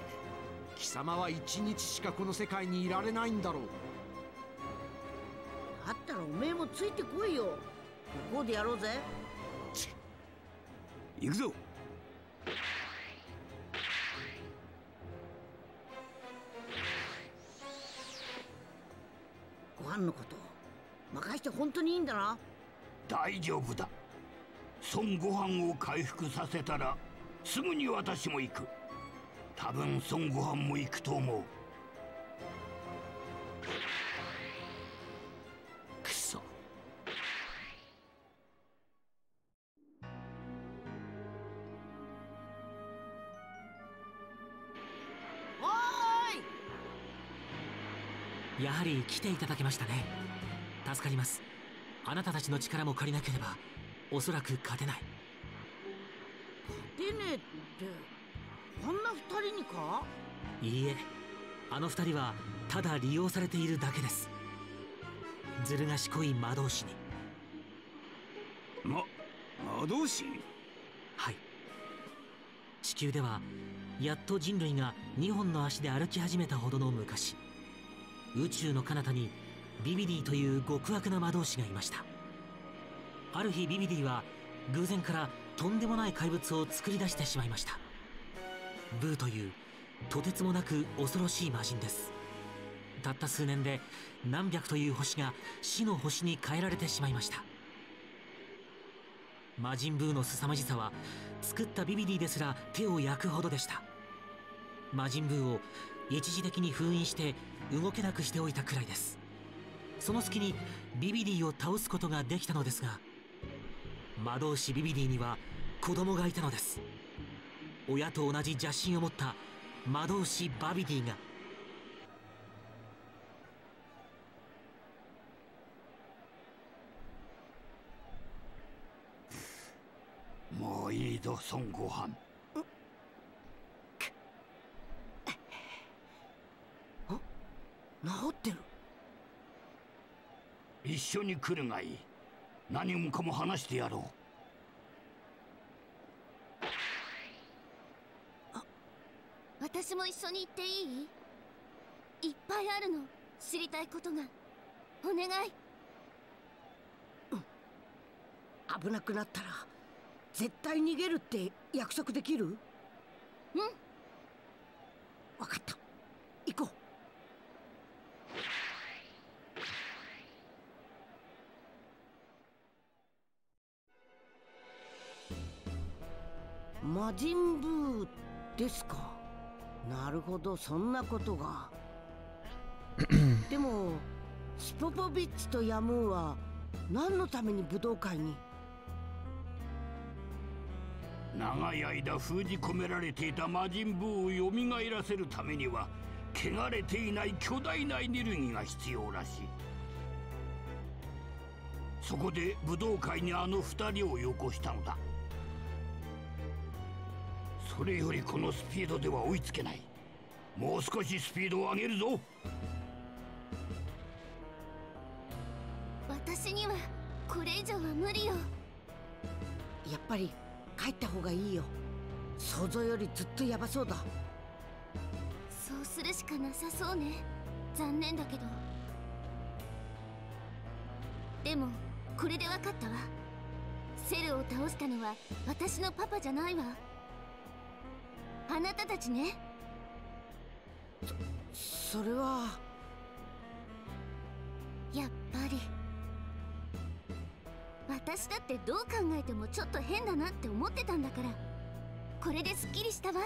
貴様は一日しかこの世界にいられないんだろう。だったらおめえもついてこいよ。ここでやろうぜ。行くぞ。ご飯のこと任して本当にいいんだな。大丈夫だ。孫悟飯を回復させたらすぐに私も行く多分孫悟飯も行くと思う。クソおい！やはり来ていただけましたね。助かります。あなたたちの力も借りなければおそらく勝てない。勝てねえって。あんな二人にか？いいえあの二人はただ利用されているだけです。ずる賢い魔導士に。ま魔導士？はい。地球ではやっと人類が2本の足で歩き始めたほどの昔宇宙の彼方にビビディという極悪な魔導士がいました。ある日ビビディは偶然からとんでもない怪物を作り出してしまいましたブーというとてつもなく恐ろしい魔人です。たった数年で何百という星が死の星に変えられてしまいました。魔人ブーの凄まじさは作ったビビディですら手を焼くほどでした。魔人ブーを一時的に封印して動けなくしておいたくらいです。その隙にビビディを倒すことができたのですが魔導士ビビディには子供がいたのです。親と同じ邪心を持った魔導士バビディが。もういいぞ孫悟飯。治ってる？一緒に来るがいい。何もかも話してやろ私も一緒に行っていい？いっぱいあるの。知りたいことが。お願い。危なくなったら絶対逃げるって約束できる？うん。分かった。行こう。魔人ブーですか？なるほどそんなことが。*clears throat* でもスポポビッチとヤムーは何のために武道会に？う長い間封じ込められていた魔人ブーを蘇らせるためには汚れていない巨大なエネルギーが必要らしい。そこで武道会にあの二人をよこしたのだそれよりこのスピードでは追いつけない。もう少しスピードを上げるぞ。私にはこれ以上は無理よ。やっぱり帰った方がいいよ。想像よりずっとヤバそうだ。そうするしかなさそうね。残念だけど。でもこれで分かったわ。セルを倒したのは私のパパじゃないわあなたたちね。それは。やっぱり。私だってどう考えてもちょっと変だなって思ってたんだから。これですっきりしたわ。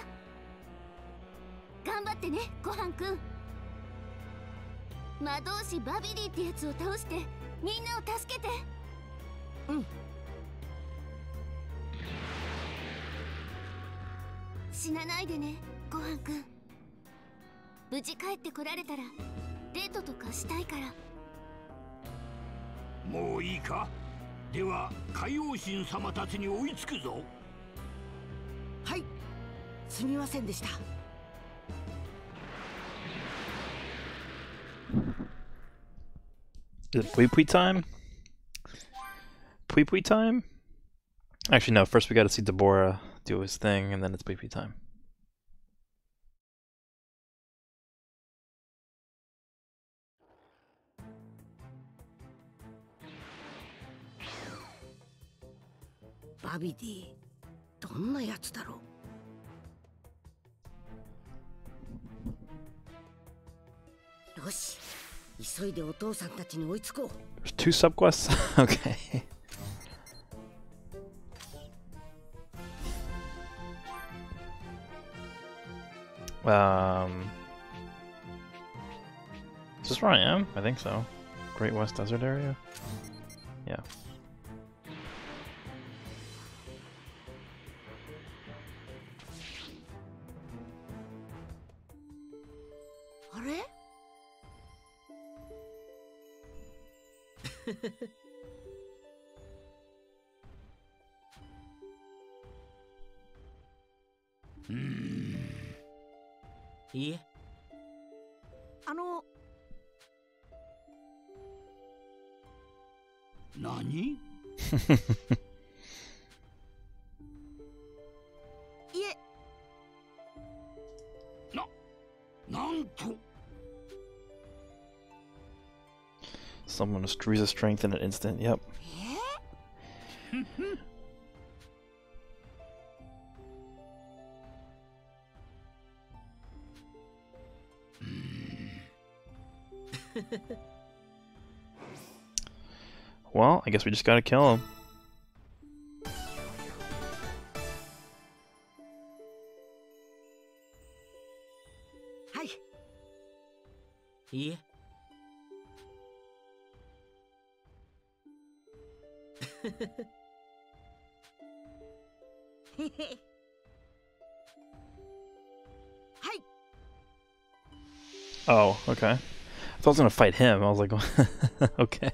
頑張ってねごはんくん魔導士バビリーってやつを倒してみんなを助けて。うん死なないでねごはんくん。無事帰ってこられたらデートとかしたいから。もういいか？では海王神様たちに追いつくぞ。はい。すみませんでした。Is it Pui Pui time? Pui Pui time? Actually, no. First, we got to see Deborah do his thing, and then it's Pui Pui time.「バビディどんなやつだろう」よし急いでお父さんたちに追いつこう There's two subquests? okay. *laughs* Um, is this where I am? I think so. Great West Desert area? Yeah. いいえあの何いえななんと *laughs* Someone destroys a strength in an instant. Yep. *laughs* 'Well, I guess we just gotta kill him. はいいいえへへ Oh, okay. I was gonna fight him. I was like, *laughs* okay.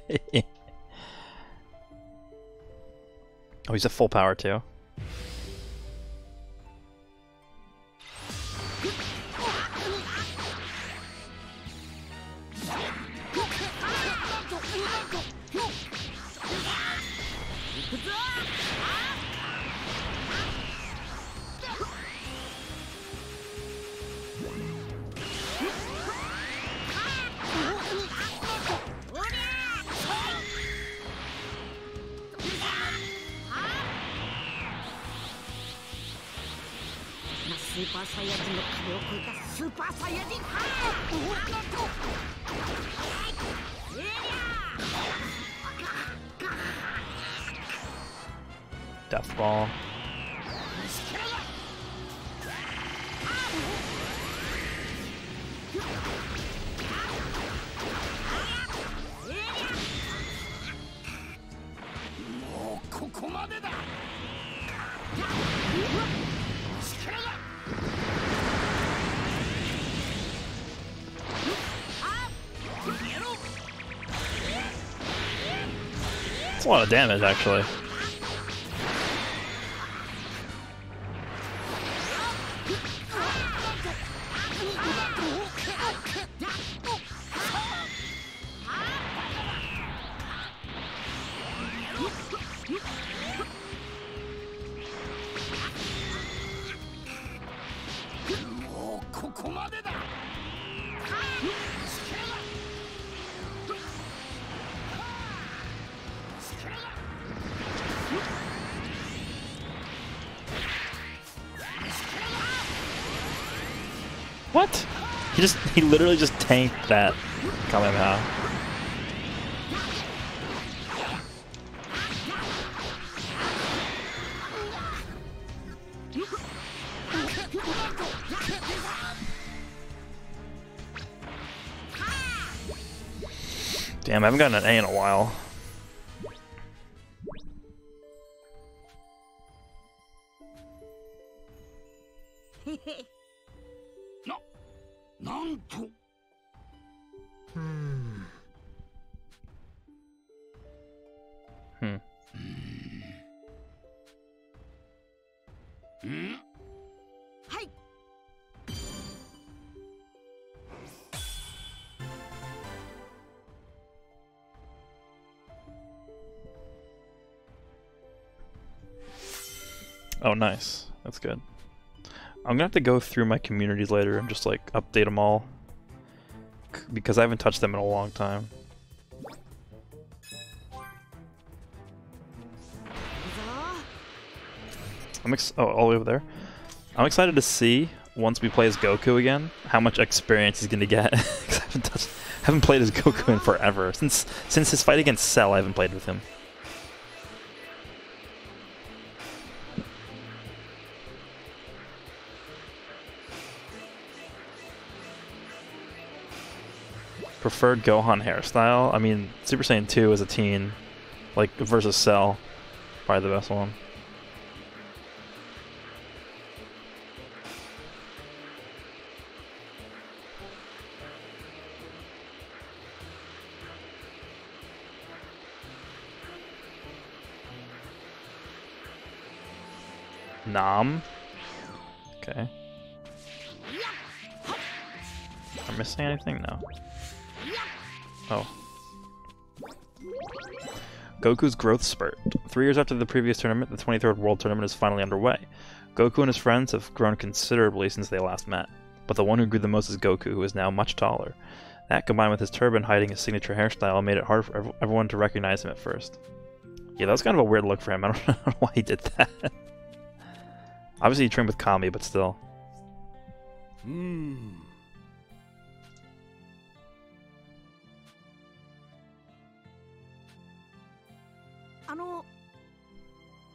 Oh, he's at full power too. A lot of damage, actually. He just he literally just tanked that Kamehameha. Damn, I haven't gotten an A in a while. Nice. That's good. I'm gonna have to go through my communities later and just like update them all because I haven't touched them in a long time. I'm ex- oh, all the way over there. I'm excited to see once we play as Goku again how much experience he's gonna get. *laughs* I haven't touched, haven't played as Goku in forever since since his fight against Cell. I haven't played with him. preferred Gohan hairstyle? I mean, Super Saiyan 2 as a teen, like, versus Cell, probably the best one. Nom. Okay. Am I missing anything? No. Oh. Goku's growth spurt. Three years after the previous tournament, the 23rd World Tournament is finally underway. Goku and his friends have grown considerably since they last met, but the one who grew the most is Goku, who is now much taller. That, combined with his turban hiding his signature hairstyle, made it hard for everyone to recognize him at first. Yeah, that was kind of a weird look for him. *laughs* I don't know why he did that. *laughs* Obviously, he trained with Kami, but still. う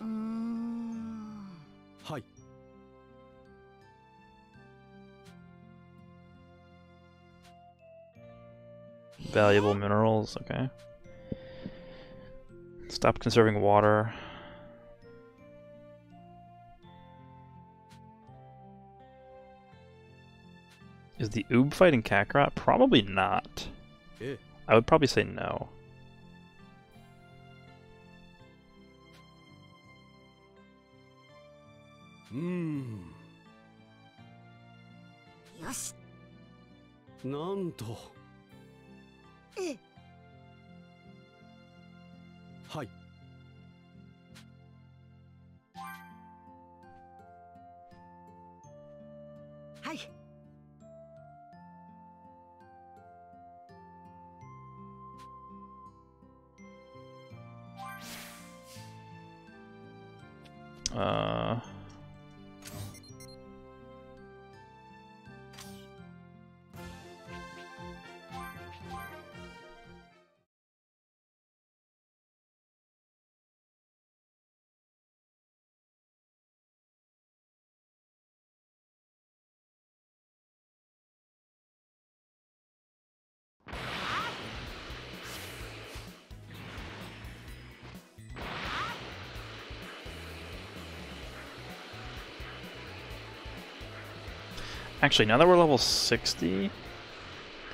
うーんうーんはい。 Valuable minerals, okay. Stop conserving water. Is the Oob fighting Kakarot? Probably not. Eh. I would probably say no. うーん。よし。なんと。ええ。はい。はい。Uh. Actually, now that we're level 60,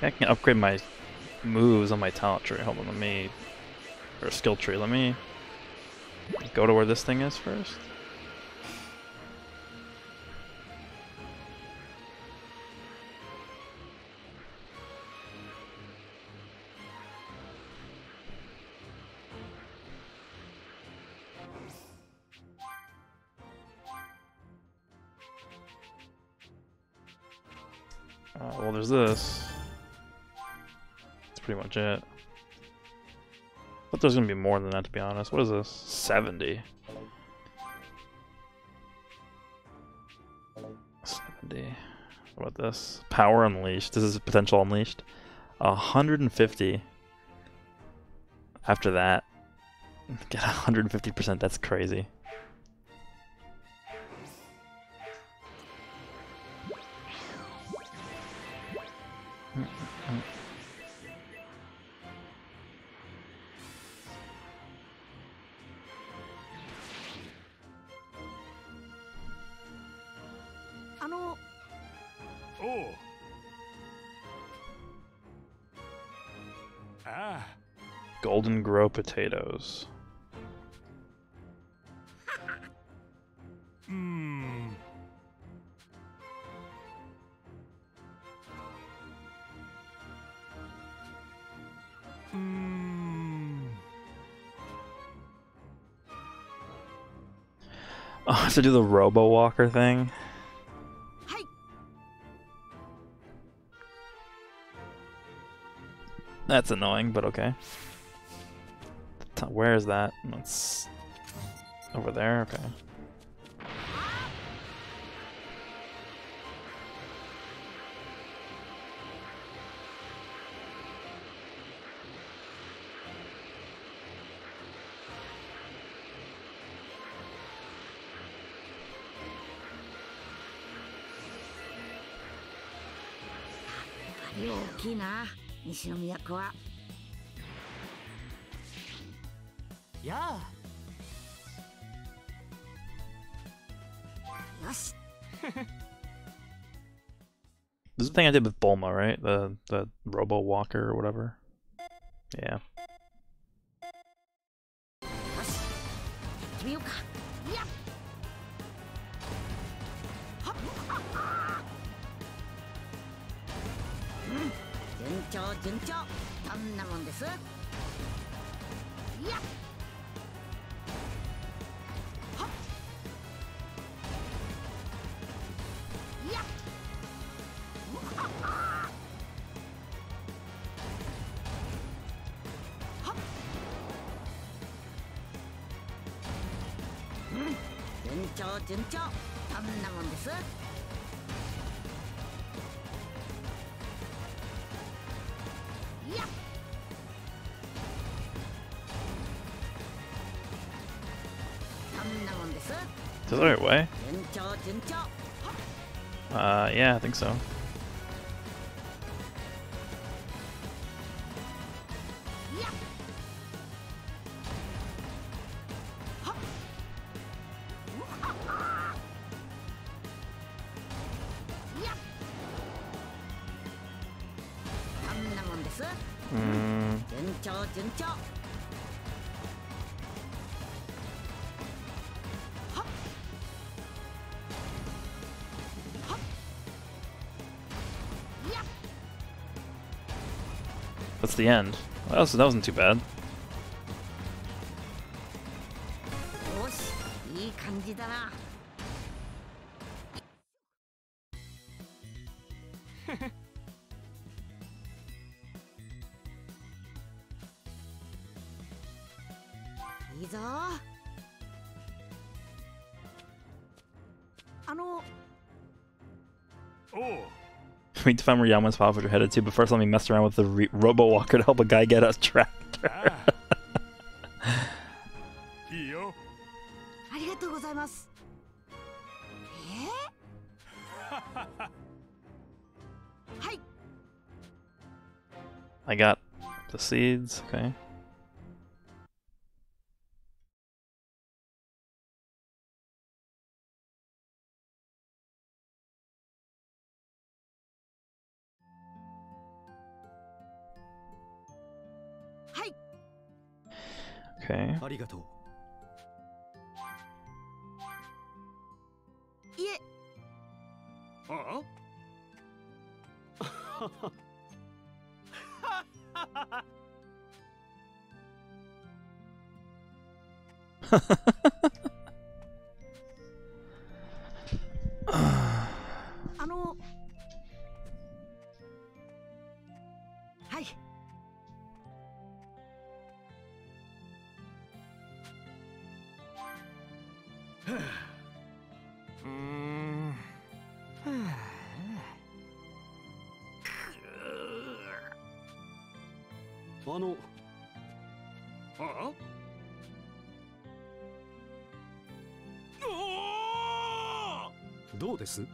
I can upgrade my moves on my talent tree. Hold on, let me... Or skill tree, let me go to where this thing is first. There's gonna be more than that, to be honest. What is this? 70. 70. What about this? Power Unleashed. This is Potential Unleashed. 150. After that. *laughs* Get 150%. That's crazy. Ah, Golden Grow Potatoes. *laughs* hmm. Hmm. Oh, *laughs* I have to do the Robo Walker thing. That's annoying, but okay. Where is that? That's over there, okay. 大きいな西の都はやあよし This is the thing I did with Bulma, right? The the Robo Walker or whatever. that the right way? Uh, yeah, I think so. The end. Was, that wasn't too bad. meat to find where Yama's followers are headed to, but first let me mess around with the re- Robo Walker to help a guy get a tractor. ah. Eh? *laughs* I got the seeds, okay. うーん。あの。あ。どうです？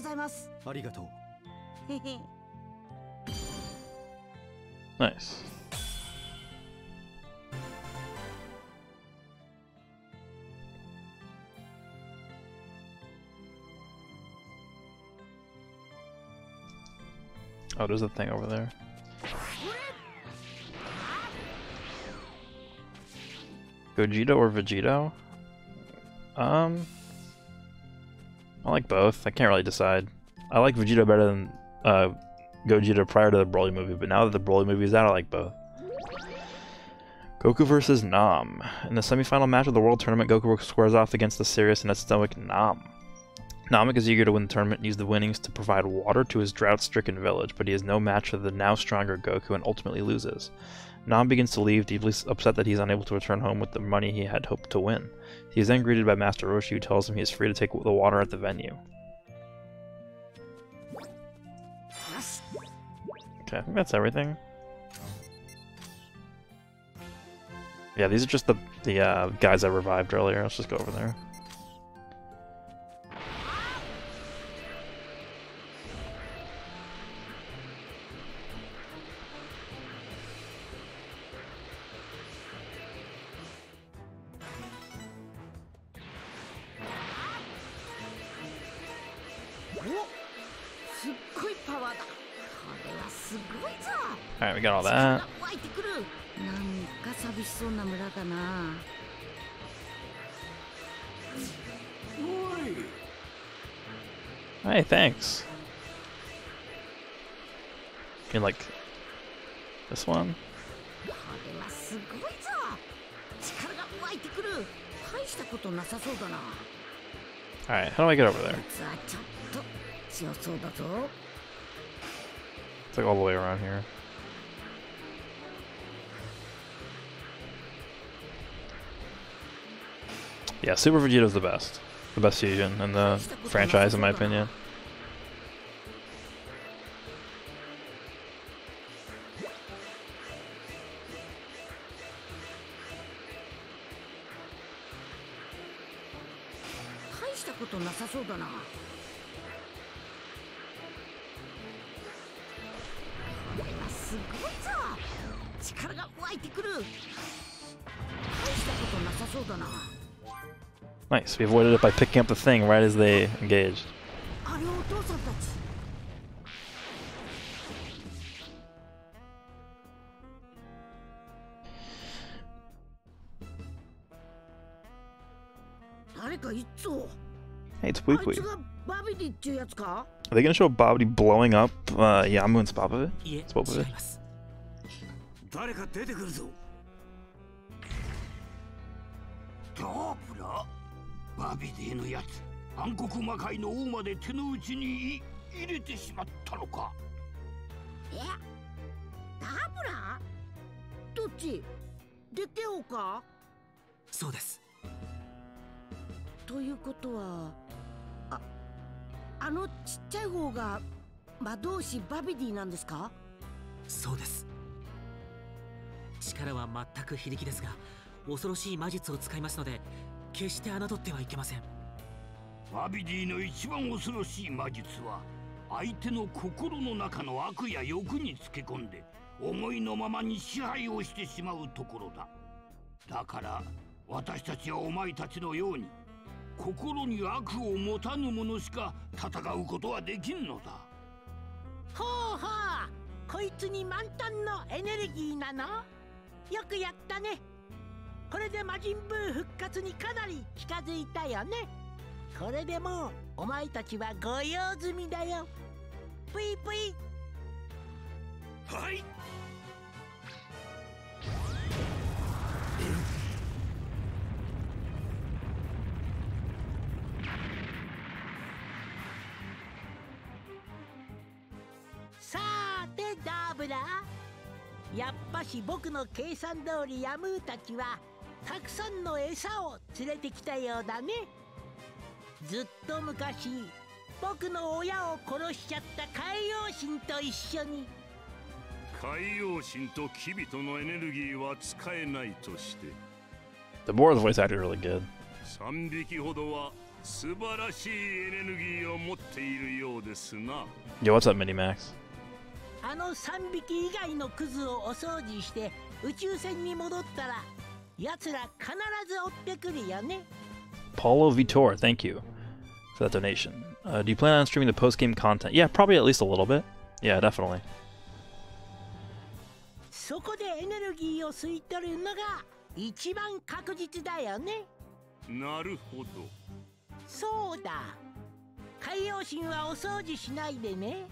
ございますありがと*laughs* うへへ Nice. Oh, there's a thing over there. Gogeta or Vegito? Um, I like both. I can't really decide. I like Vegeta better than uh, Gogeta prior to the Broly movie, but now that the Broly movie is out, I like both. Goku versus Nam. In the semifinal match of the World Tournament, Goku squares off against the serious and stoic Nam. Namek is eager to win the tournament and use the winnings to provide water to his drought stricken village, but he is no match for the now stronger Goku and ultimately loses. Nam begins to leave, deeply upset that he is unable to return home with the money he had hoped to win. He is then greeted by Master Roshi, who tells him he is free to take the water at the venue. Okay, I think that's everything. Yeah, these are just the the uh, guys I revived earlier. Let's just go over there. ことなさそうだな Alright, how do I get over there? こいつはちょっと強そうだぞ It's like all the way around here. Yeah, Super Vegeto's the best. The best fusion in the franchise, in my opinion. So we avoided it by picking up the thing right as they engaged. Hey, it's Weekly. Are they gonna show Bobby blowing up uh, Yamu and Spopovit? Spopovit? バビディのやつ暗黒魔界の王まで手の内にい入れてしまったのか。え？ダブラ？どっち？出ておうか？そうです。ということはああのちっちゃい方が魔導士バビディなんですか？そうです。力は全く非力ですが恐ろしい魔術を使いますので決して侮ってはいけません。バビディの一番恐ろしい魔術は相手の心の中の悪や欲につけ込んで思いのままに支配をしてしまうところだ。だから私たちはお前たちのように心に悪を持たぬ者しか戦うことはできんのだ。ほうほうこいつに満タンのエネルギーなの？よくやったねこれで魔人ブー復活にかなり近づいたよね。これでもうお前たちはご用済みだよ。ぷいぷい。はい。さーてダーブラやっぱし僕の計算通りヤムーたちはたくさんの餌を連れてきたようだねずっと昔僕の親を殺しちゃった海洋神と一緒に海洋神とキビトのエネルギーは使えないとして The Bora's voice acted really good. 3匹ほどは素晴らしいエネルギーを持っているようですな Yo, what's up, Minimax? あの3匹以外のクズをお掃除して宇宙船に戻ったら奴ら必ず追ってくるよね Paulo Vitor, thank you for that donation. Uh, do you plan on streaming the post game content? Yeah, probably at least a little bit. Yeah, definitely. そこでエネルギーを吸い取るのが一番確実だよねなるほどそうだ海洋神はお掃除しないでね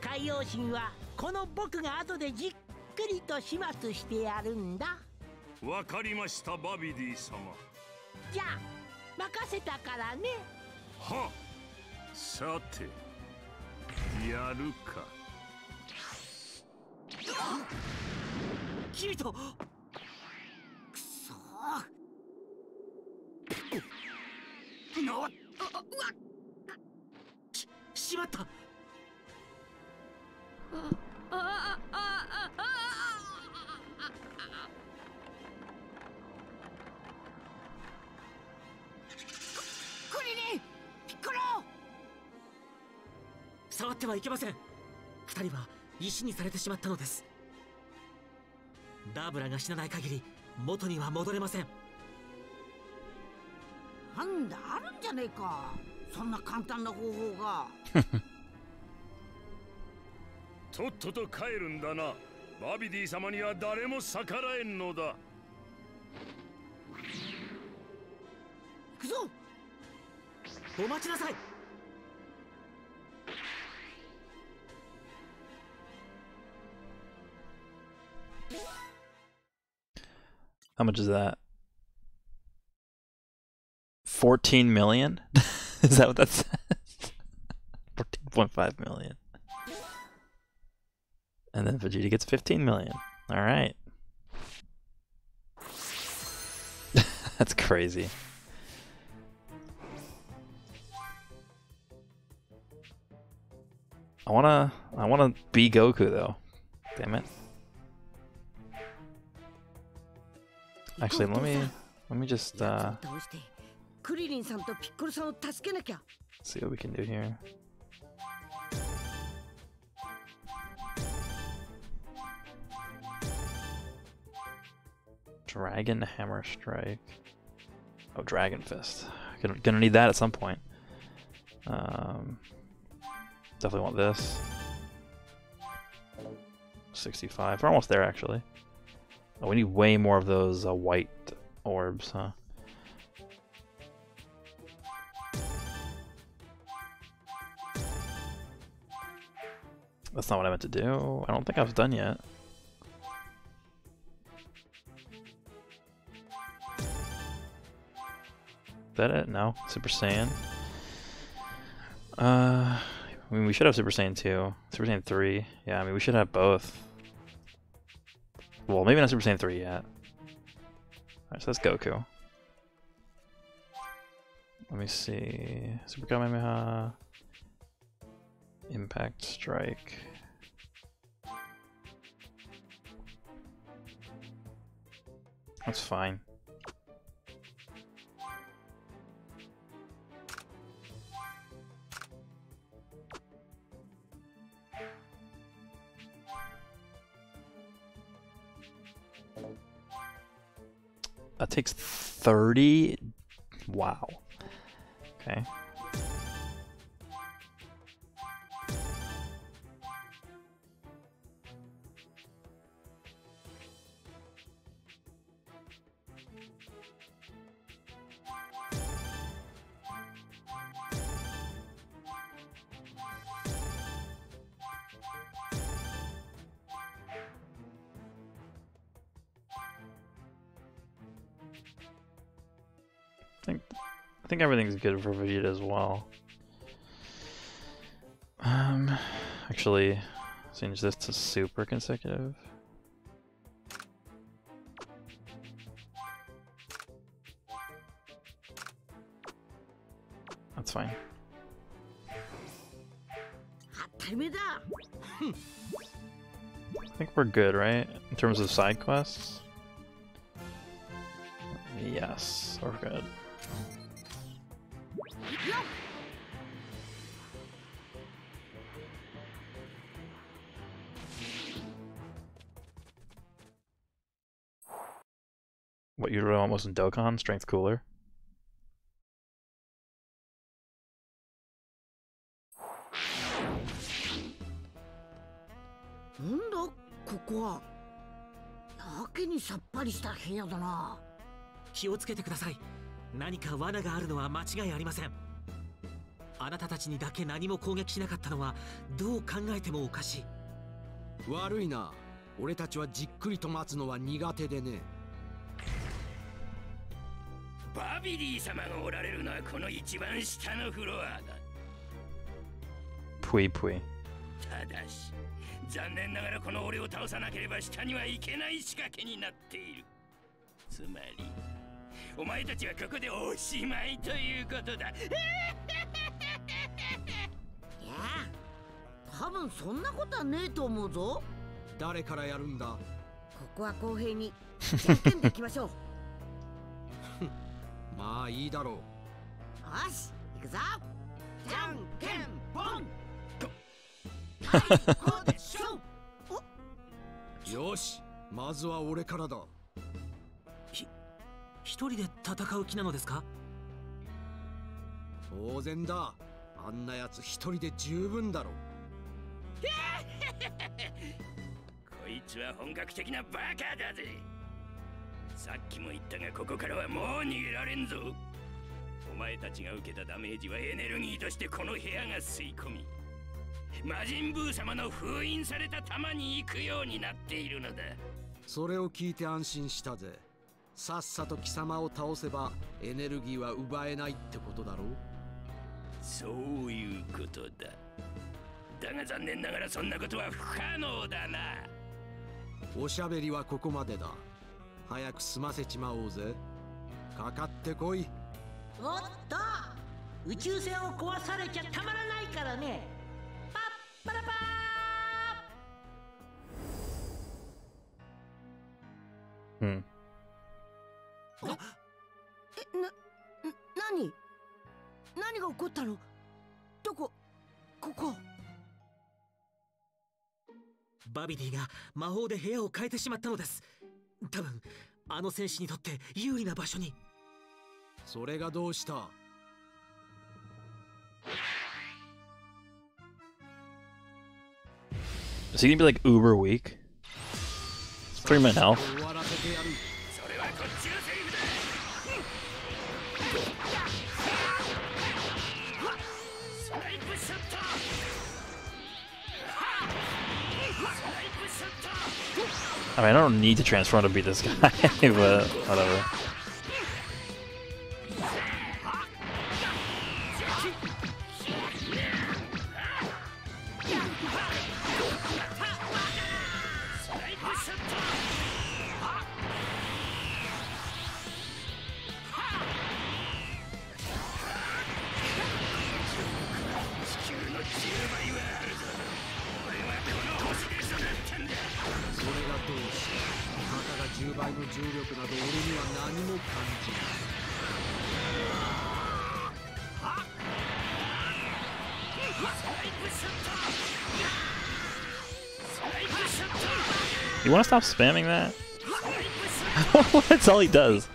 海洋神はこの僕が後でじっくりと始末してやるんだわかりましたバビディ様。じゃあ任せたからね。はさてやるか。キリト。くそ。のわししまった。あああああクリリンピッコロ触ってはいけません。二人は石にされてしまったのです。ダーブラが死なない限り元には戻れません。なんだあるんじゃねえか。そんな簡単な方法が。*laughs* とっとと帰るんだな。バビディ様には誰も逆らえんのだ。行くぞお待ちなさい How much is that? 14 million? *laughs* is that what that says? *laughs* 14.5 million. And then Vegeta gets 15 million. All right. *laughs* That's crazy. I wanna I wanna be Goku though. Damn it. Actually let me let me just uh see what we can do here. Dragon Hammer Strike. Oh, Dragon Fist. Gonna, gonna need that at some point. Um, definitely want this. 65. We're almost there, actually. Oh, we need way more of those uh, white orbs, huh? That's not what I meant to do. I don't think I was done yet. Is that it? No. Super Saiyan. Uh, I mean, we should have Super Saiyan 2. Super Saiyan 3. Yeah, I mean, we should have both. Well, maybe not Super Saiyan 3 yet. Alright, so that's Goku. Let me see. Super Kamehameha. Impact Strike. That's fine. That takes 30? Wow. Okay. think everything's good for Vegeta as well. Um, actually, change this to super consecutive. That's fine. I think we're good, right? In terms of side quests? Yes, we're good. What you really almost in Dokkan? Strength cooler? なんだここはやけにさっぱりした部屋だな気をつけてください何か罠があるのは間違いありませんあなたたちにだけ何も攻撃しなかったのはどう考えてもおかしい悪いな俺たちはじっくりと待つのは苦手でねバビディ様がおられるのはこの一番下のフロアだ。ぷいぷい。ただし残念ながらこの俺を倒さなければ下にはいけない仕掛けになっている。つまりお前たちはここでおしまいということだ。*laughs* いや多分そんなことはねえと思うぞ。誰からやるんだ？ここは公平にじゃんけんでいきましょう *laughs* まあいいだろう。よし行くぞ。じゃんけんぽんこうでしょ。よしまずは俺からだ。一人で戦う気なのですか？当然だ。あんなやつ一人で十分だろ *laughs* こいつは本格的なバカだぜさっきも言ったがここからはもう逃げられんぞ。お前たちが受けたダメージはエネルギーとしてこの部屋が吸い込み魔人ブー様の封印された玉に行くようになっているのだ。それを聞いて安心したぜ。さっさと貴様を倒せばエネルギーは奪えないってことだろう。そういうことだ。だが残念ながらそんなことは不可能だな。おしゃべりはここまでだ早く済ませちまおうぜ。かかってこい。おっと宇宙船を壊されちゃたまらないからね。パッパラパうん。えな何？何が起こったの？どこ？ここ。バビディが魔法で部屋を変えてしまったのです多分あの戦士にとって有利な場所にそれがどうした Is he gonna be like uber weak? It's three minute health. 終わらせてやる I mean, I don't need to transform to beat this guy, *laughs* but whatever. Want to stop spamming that? *laughs* That's all he does.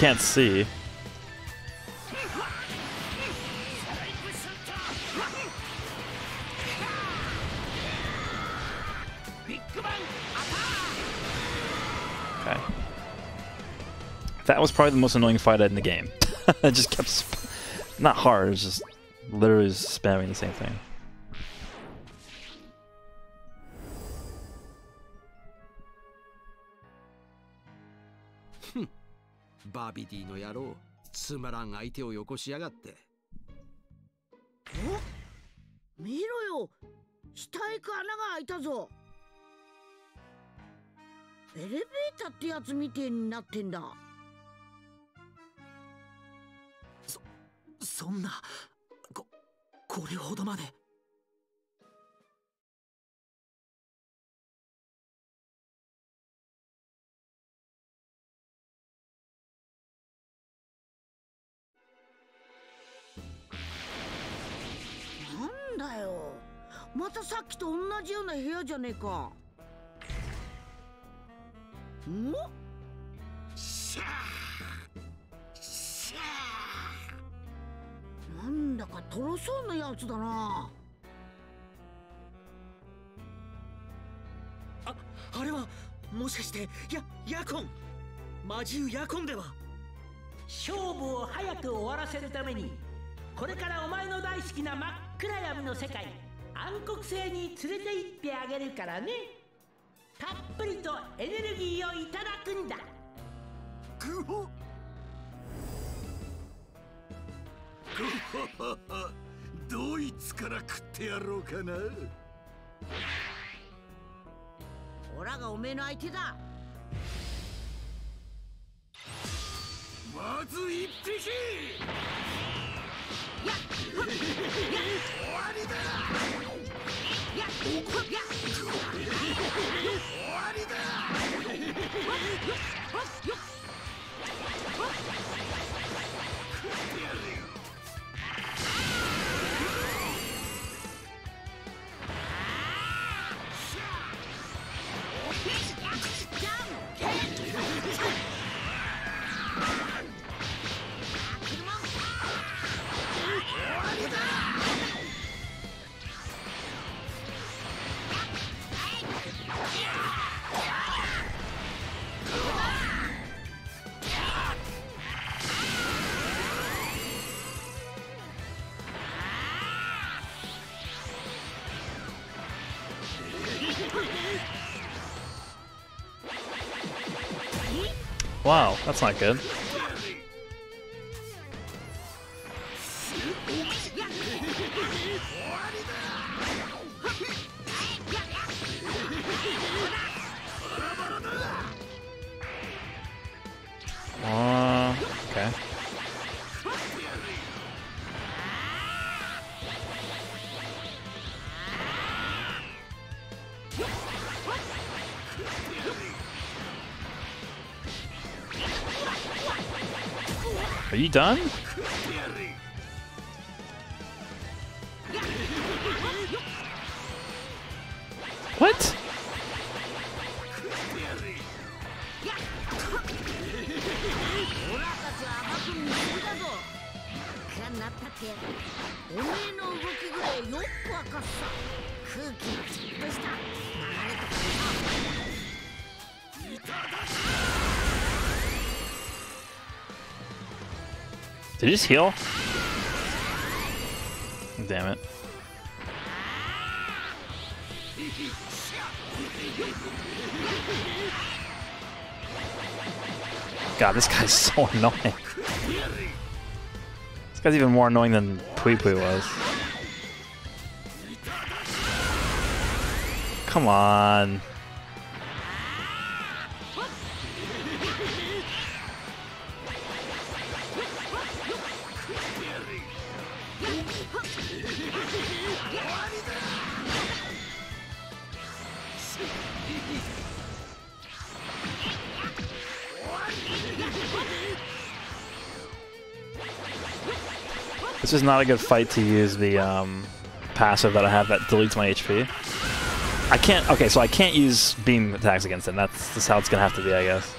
can't see. Okay. That was probably the most annoying fight in the game. *laughs* it just kept... Not hard, it was just literally spamming the same thing. つまらん相手をよこしやがって。お見ろよ。下へ行く穴が開いたぞ。エレベーターってやつみてえになってんだ。そんなここれほどまでまたさっきと同じような部屋じゃねえか。んシャー。シャー。なんだかとろそうなやつだな。ああれはもしかしてやヤコン。魔獣ヤコンでは。勝負を早く終わらせるためにこれからお前の大好きな真っ暗闇の世界暗黒星に連れて行ってあげるからね。たっぷりとエネルギーをいただくんだ。グホドイツから食ってやろうかな。オラがおめえの相手だ。まず一匹。やっ。終わりだ終わりだ。*laughs* Wow, that's not good. Done? Did he just heal? Damn it. God, this guy's *laughs* so annoying. This guy's even more annoying than Pui Pui was. Come on. This is not a good fight to use the um, passive that I have that deletes my HP. I can't. Okay, so I can't use beam attacks against him. That's just how it's gonna have to be, I guess.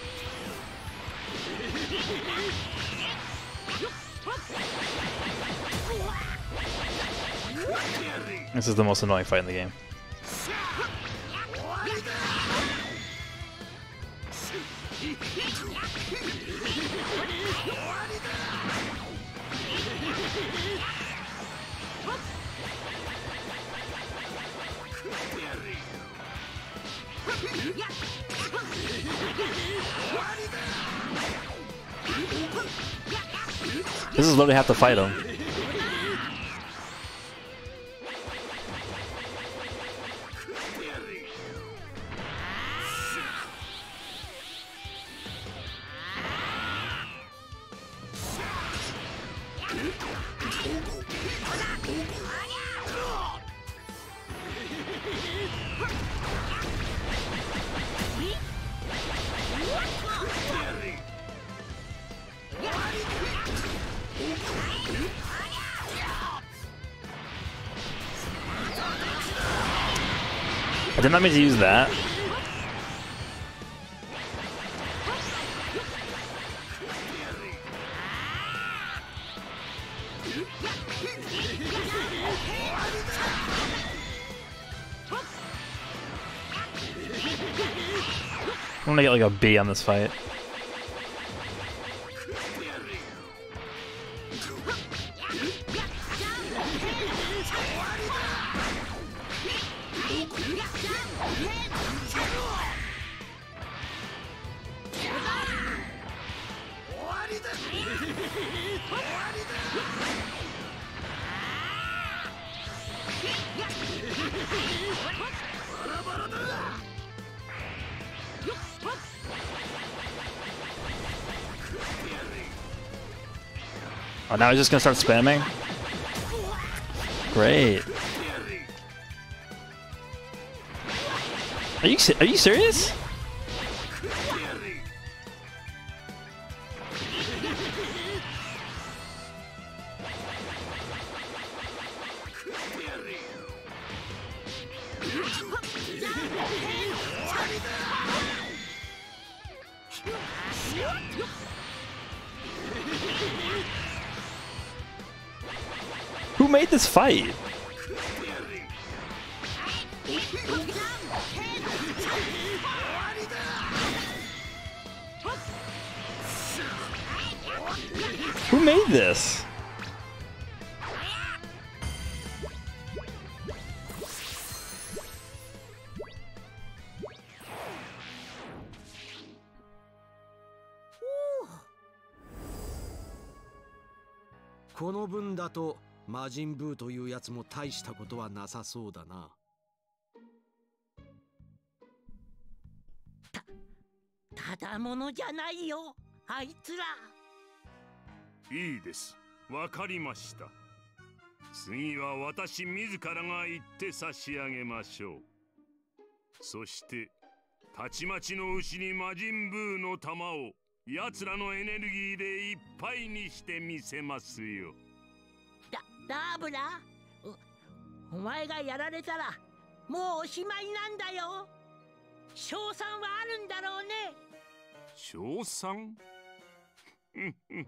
This is the most annoying fight in the game. To fight him. Mean to use that. I'm gonna get like a B on this fight. Now he's just gonna start spamming? Great. Are you are you serious? Fi. 魔人ブーというやつも大したことはなさそうだな。ただものじゃないよあいつら。いいです。わかりました。次は私自らが言って差し上げましょう。そしてたちまちのうちに魔人ブーの玉を奴らのエネルギーでいっぱいにしてみせますよダーブラおお前がやられたらもうおしまいなんだよ。賞賛はあるんだろうね。賞賛？*laughs*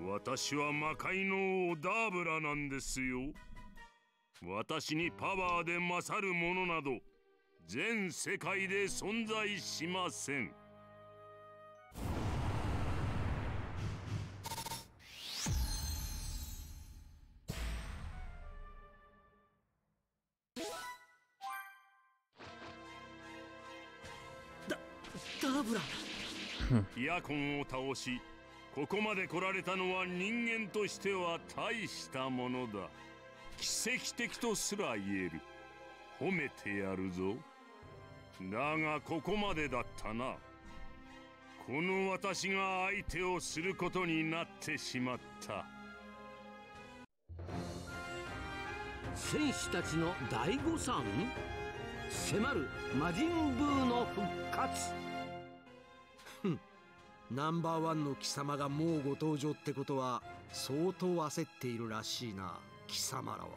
私は魔界の王ダーブラなんですよ。私にパワーで勝るものなど全世界で存在しません。ヤコンを倒しここまで来られたのは人間としては大したものだ。奇跡的とすら言える。褒めてやるぞ。だがここまでだったな。この私が相手をすることになってしまった。戦士たちの大誤算迫る魔人ブーの復活ナンバーワンの貴様がもうご登場ってことは相当焦っているらしいな貴様らは。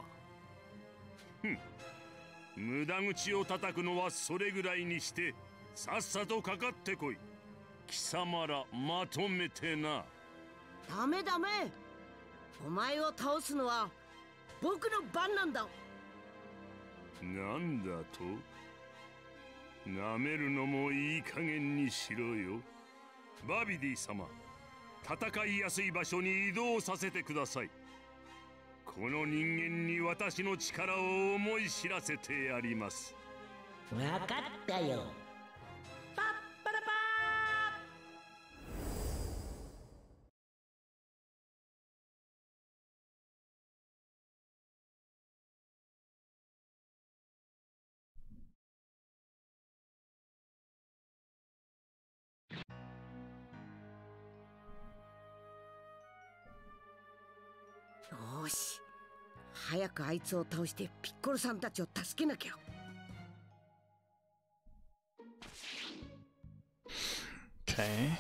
ふん。無駄口を叩くのはそれぐらいにしてさっさとかかってこい。貴様らまとめてな。ダメダメ。お前を倒すのは僕の番なんだ。なんだと？舐めるのもいい加減にしろよバビディ様戦いやすい場所に移動させてください。この人間に私の力を思い知らせてやります。分かったよ。よし早くあいつを倒してピッコロさんたちを助けなきゃ Okay.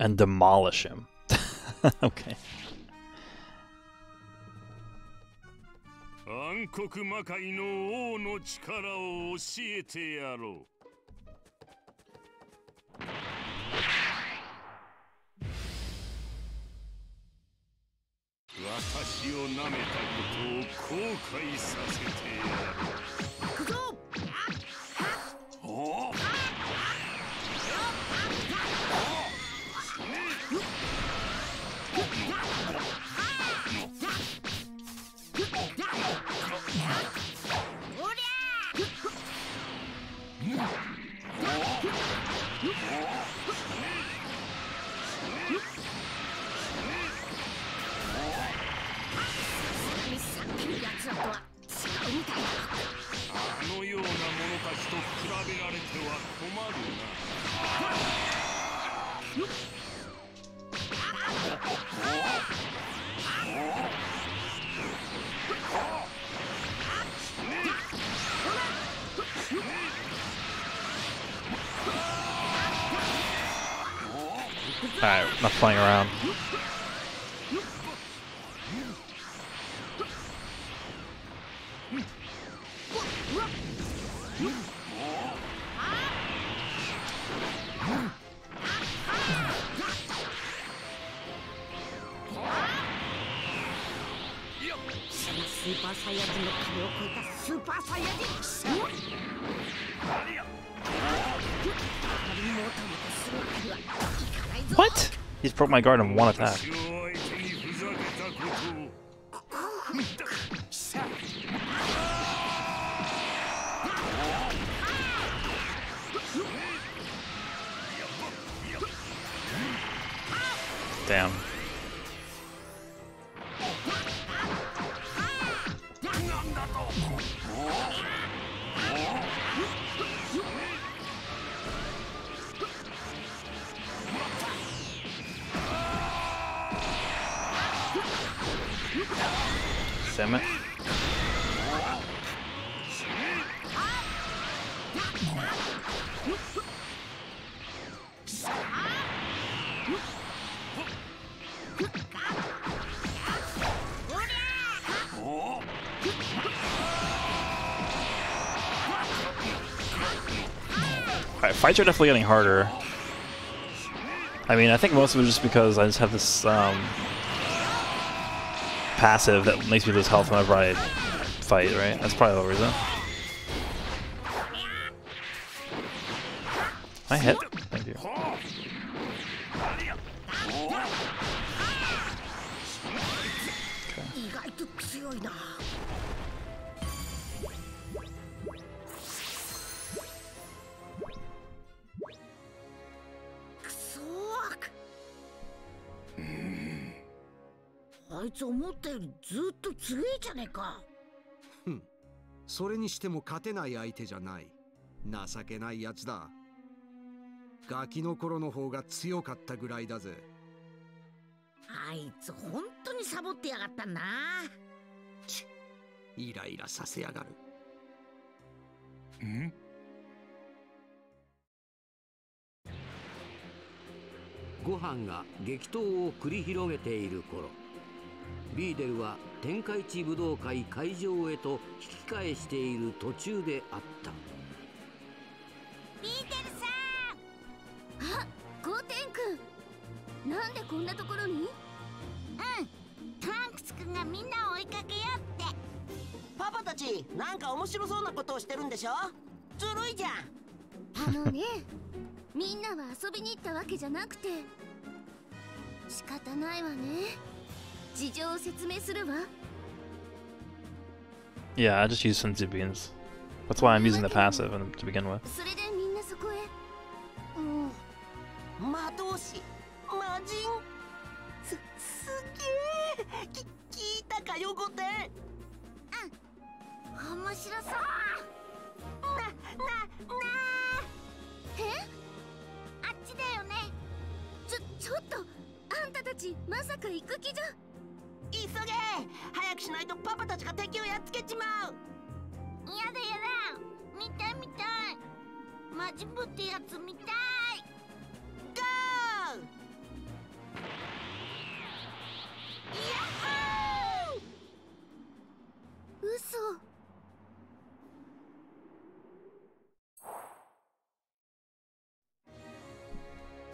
And demolish him. *laughs* okay. 暗黒魔界の王の力を教えてやろうを舐めたことを後悔させてやる。Not playing around. Broke my guard in one attack. Fights are definitely getting harder. I mean, I think most of it is just because I just have this um, passive that makes me lose health whenever I fight, right? That's probably the reason. 強いか。ふん。それにしても勝てない相手じゃない。情けないやつだ。ガキの頃の方が強かったぐらいだぜ。あいつ本当にサボってやがったな。イライラさせやがる。ん？ご飯が激闘を繰り広げている頃。ビーデルは天下一武道会会場へと引き返している途中であった。ビーテルさんあゴーテン君。なんでこんなところに？うん。トランクス君がみんなを追いかけようって。パパたちなんか面白そうなことをしてるんでしょ？ずるいじゃん。あのね *laughs* みんなは遊びに行ったわけじゃなくて。仕方ないわね。事情を説明するわ Yeah, I just use Senzu Beans. That's why I'm using the passive in- to begin with. それでみんなそこへうん魔導士魔人すすげえき聞いたかよゴテ面白そうなななえあっちだよねちょちょっとあんたたちまさか行く気じゃ急げ早くしないとパパたちが敵をやっつけちまうやだやだ見たい見たいマジブってやつ見たいゴー嘘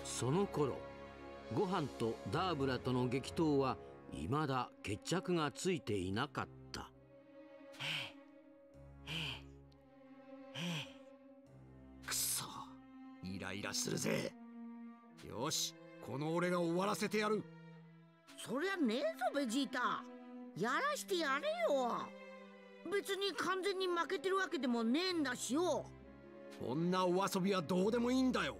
その頃ご飯とダーブラとの激闘は未だ決着がついていなかった。くそイライラするぜ。よしこの俺が終わらせてやる。そりゃねえぞベジータ。やらしてやれよ。別に完全に負けてるわけでもねえんだしよ。こんなお遊びはどうでもいいんだよ。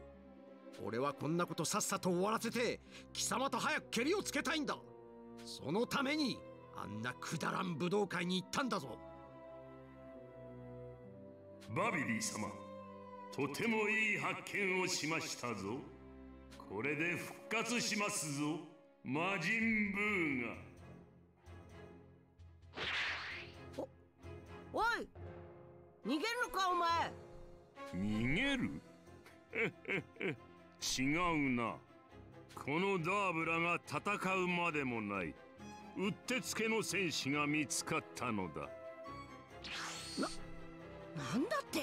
俺はこんなことさっさと終わらせて貴様と早くケリをつけたいんだそのためにあんなくだらん武道会に行ったんだぞ。バビリー様とてもいい発見をしましたぞ。これで復活しますぞ魔人ブーがおい逃げるのかお前。逃げる？*laughs* 違うなこのダーブラが戦うまでもないうってつけの戦士が見つかったのだ。なんだって？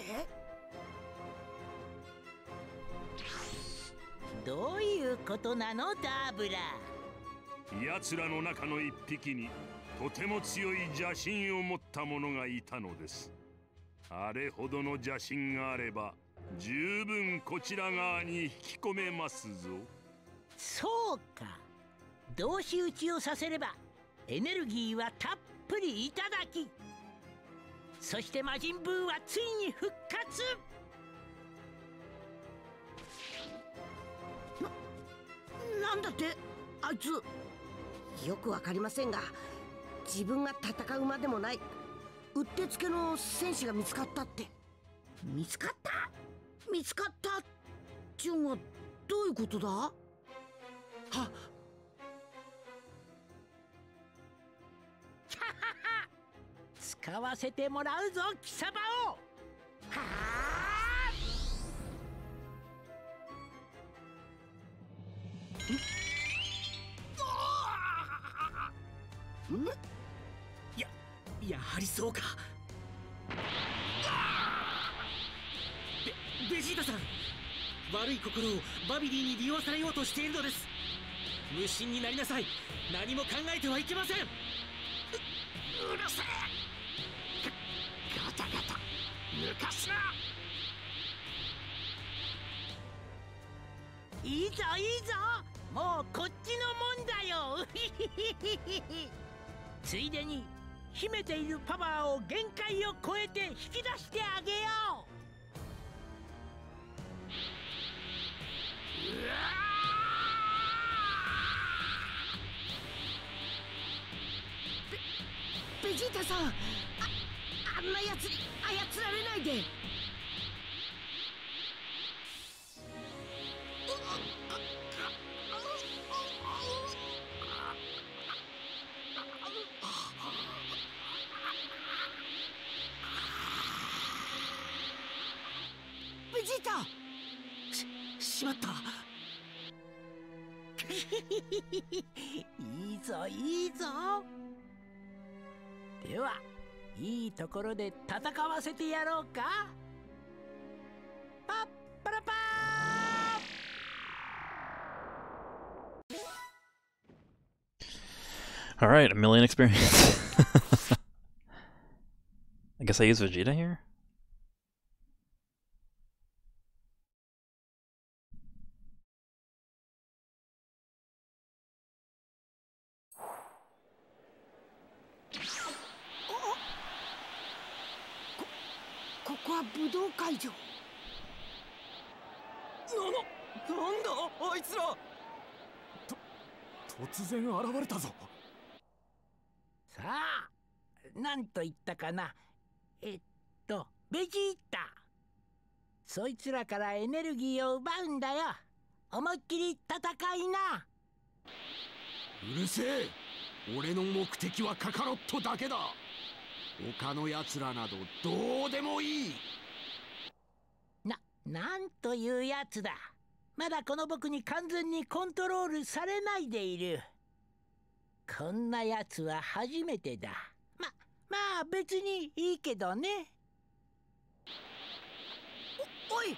どういうことなのダーブラ？奴らの中の一匹にとても強い邪神を持った者がいたのです。あれほどの邪神があれば十分こちら側に引き込めますぞそうか。同士討ちをさせればエネルギーはたっぷりいただきそして魔人ブーはついに復活。なんだってあいつ。よくわかりませんが自分が戦うまでもないうってつけの戦士が見つかったって。見つかった？見つかったっちゅうのはどういうことだ？は使わせてもらうぞ貴様をはややはりそうかベベジータさん悪い心をバビディに利用されようとしているのです無心になりなさい。何も考えてはいけません。ううるせえ。ガタガタ。抜かすな。いいぞいいぞ。もうこっちのもんだよ。ついでに秘めているパワーを限界を超えて引き出してあげよう。うわベジータさん。ああんなやつに操られないで。ではいいところで戦わせてやろうかパッパラパー Alright, a million experience. I guess I use Vegeta here. Oh! ここは武道会場なななんだあいつらと突然現れたぞさあなんと言ったかな。えっとベジータ。そいつらからエネルギーを奪うんだよ。思いっきり戦いな。うるせえ。俺の目的はカカロットだけだ。他の奴らなどどうでもいい。ななんというやつだ。まだこの僕に完全にコントロールされないでいる。こんなやつは初めてだ。ままあ別にいいけどね。おおい。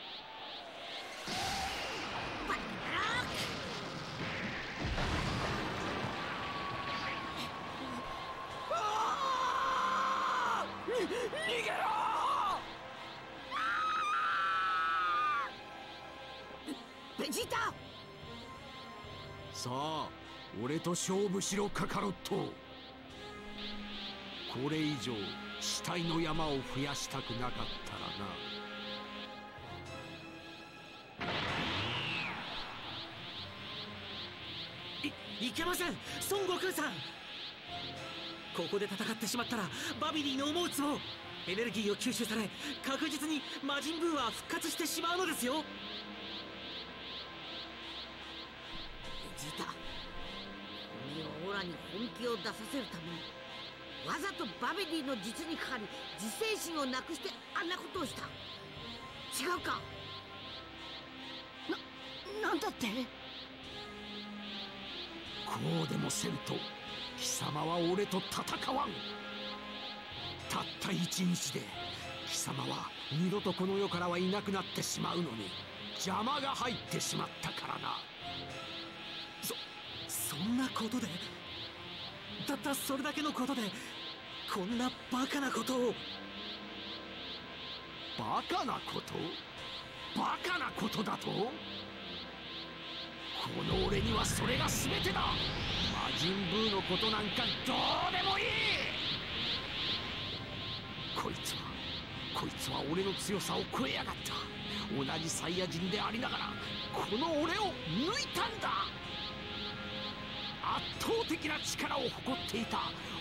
逃げろ。ベジータさあ俺と勝負しろ。カカロットこれ以上死体の山を増やしたくなかったらな。いいけません孫悟空さん。ここで戦ってしまったらバビディの思うつぼエネルギーを吸収され確実に魔人ブーは復活してしまうのですよ。ジータ君をオラに本気を出させるためにわざとバベディの実にかかり自制心をなくしてあんなことをした。違うか？な、なんだって？こうでもせんと貴様は俺と戦わん。たった一日で貴様は二度とこの世からはいなくなってしまうのに邪魔が入ってしまったからな。そそんなことで？たったそれだけのことでこんなバカなことを。バカなこと？バカなことだと？この俺にはそれが全てだ。魔人ブーのことなんかどうでもいい。こいつはこいつは俺の強さを超えやがった。同じサイヤ人でありながらこの俺を抜いたんだ。圧倒的な力を誇っていた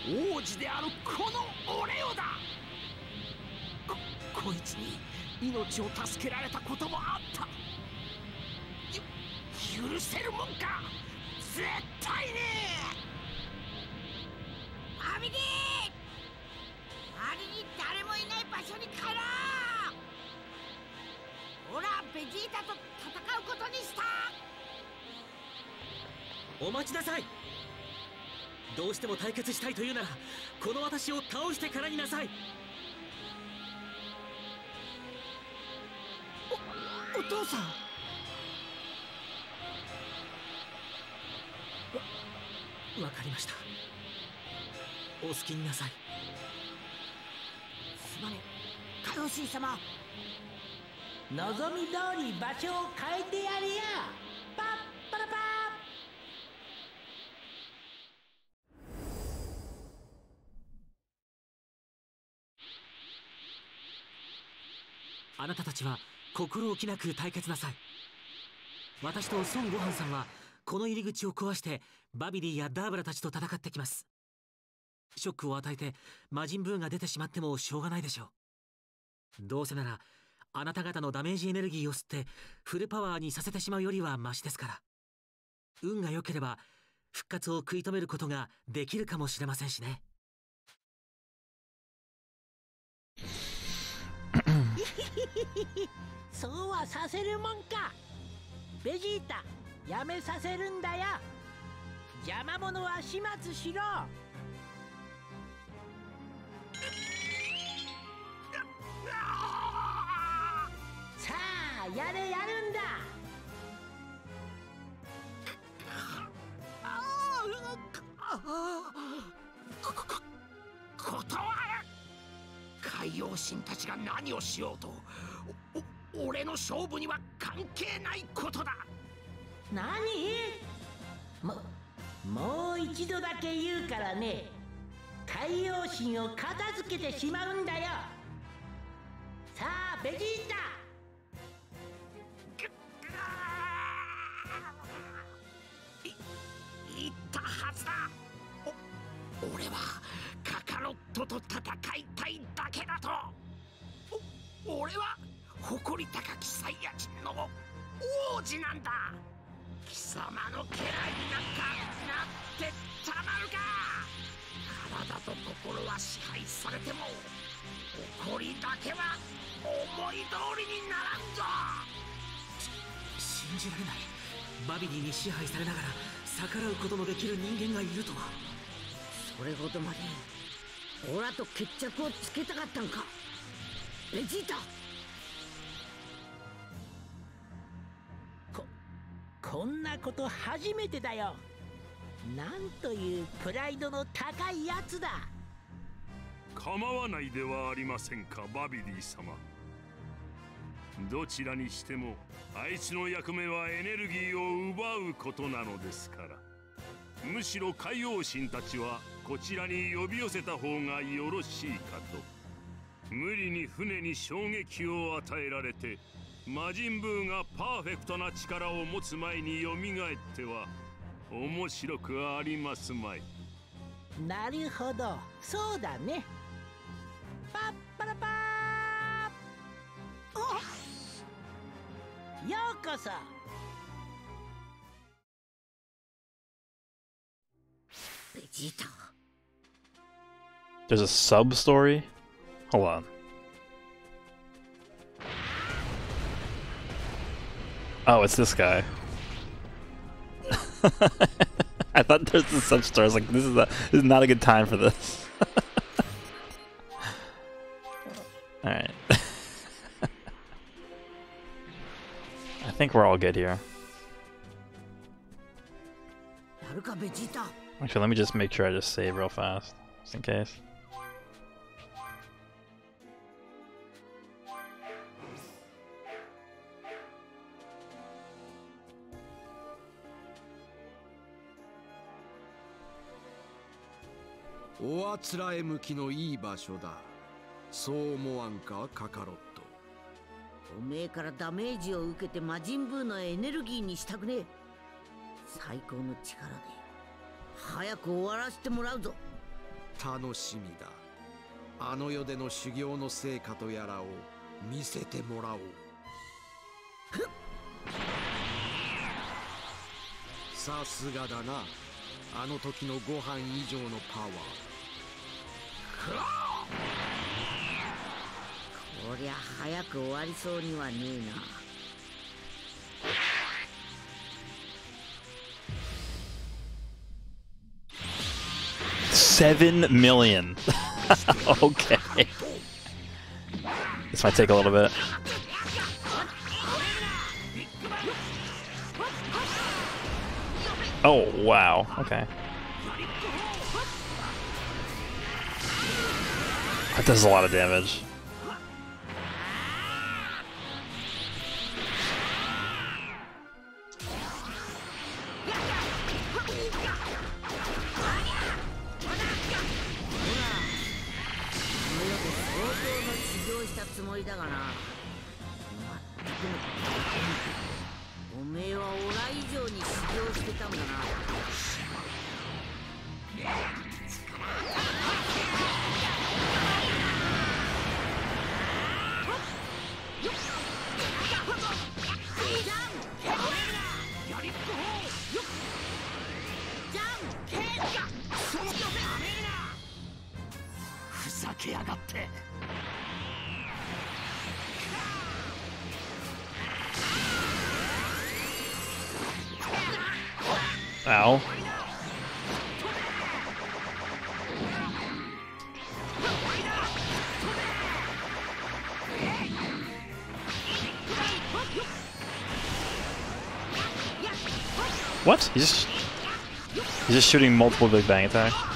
王子であるこの俺をだ。ここいつに命を助けられたこともあった。許せるもんか。絶対に。アビディ周りに誰もいない場所に帰ろう。オラベジータと戦うことにした。お待ちなさい。どうしても対決したいというならこの私を倒してからになさい。お父さん。わわかりました。お好きになさい。すまねえ。カヨシー様。望み通り場所を変えてやるよあなたたちは心置きなく対決なさい。私と孫悟飯さんはこの入り口を壊してバビディやダーブラたちと戦ってきます。ショックを与えて魔人ブーが出てしまってもしょうがないでしょう。どうせならあなた方のダメージエネルギーを吸ってフルパワーにさせてしまうよりはマシですから。運が良ければ復活を食い止めることができるかもしれませんしね。*laughs* そうはさせるもんか。ベジータやめさせるんだよ。邪魔者は始末しろ。さあやれやるんだ。ああ断る海洋神たちが何をしようとお俺の勝負には関係ないことだ。何？ももう一度だけ言うからね。海洋神を片付けてしまうんだよ。さあベジータ。言ったはずだ。お俺はカカロットと戦いたいだけだと。お俺は誇り高きサイヤ人の王子なんだ。貴様の家来になんかなってたまるか。体と心は支配されても誇りだけは思い通りにならんぞ。信じられない。バビディに支配されながら逆らうことのできる人間がいるとは。それほどまでオラと決着をつけたかったんか。ベジータ。ここんなこと初めてだよ。なんというプライドの高いやつだ。構わないではありませんかバビディ様。どちらにしてもあいつの役目はエネルギーを奪うことなのですから。むしろ海王神たちはこちらに呼び寄せた方がよろしいかと。無理に船に衝撃を与えられて魔人ブーがパーフェクトな力を持つ前に蘇っては面白くありますまい。なるほど。そうだね。パッパラパー。ようこそ。ジータ There's a sub story? Hold on. Oh, it's this guy. *laughs* I thought there's a sub story. I was like, this is, a, this is not a good time for this. *laughs* Alright. *laughs* I think we're all good here. Actually, let me just make sure I just save real fast, just in case. おあつらえ向きのいい場所だ。そう思わんか？カカロット。おめえからダメージを受けて魔人ブーのエネルギーにしたくねえ。最高の力で。早く終わらせてもらうぞ。楽しみだ。あの世での修行の成果とやらを見せてもらおう。さすがだな。あの時のご飯以上のパワーこりゃ早く終わりそうにはねえな Seven million. *laughs* okay. This might take a little bit. Oh, wow. Okay. That does a lot of damage. He's just he's just shooting multiple big bang attacks.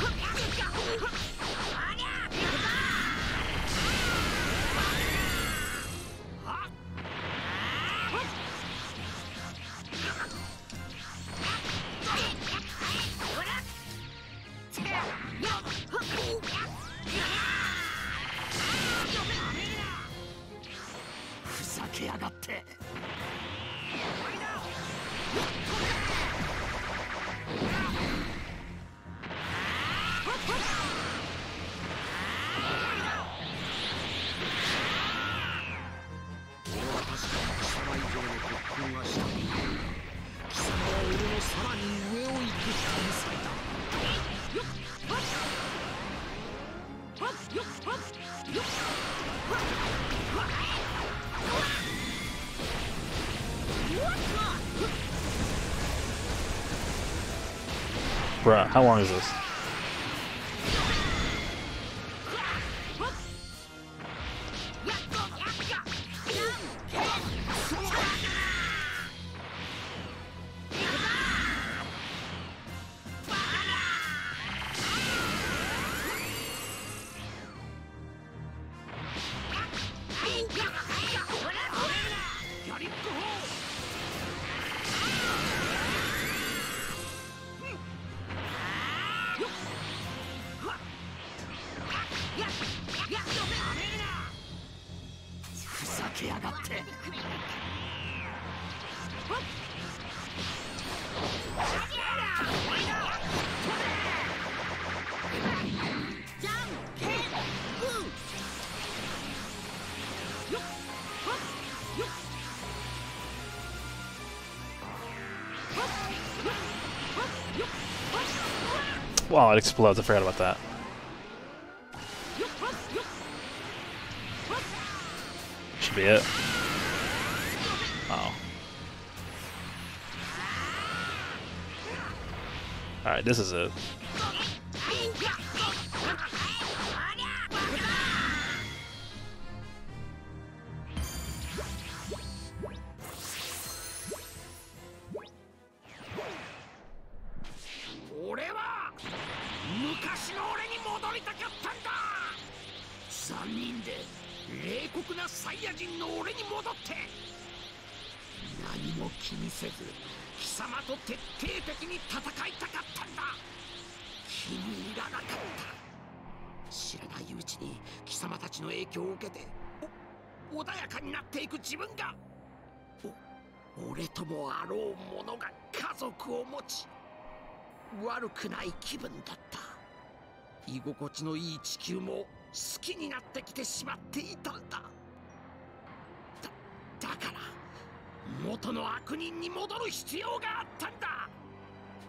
Oh, it explodes. I forgot about that. Should be it. Oh. Alright, this is it. 酷なサイヤ人の俺に戻って。何も気にせず貴様と徹底的に戦いたかったんだ。気に入らなかった。知らないうちに貴様たちの影響を受けて穏やかになっていく自分がお俺ともあろうものが家族を持ち悪くない気分だった。居心地のいい地球も好きになってきてしまっていたんだ。だだから元の悪人に戻る必要があったんだ。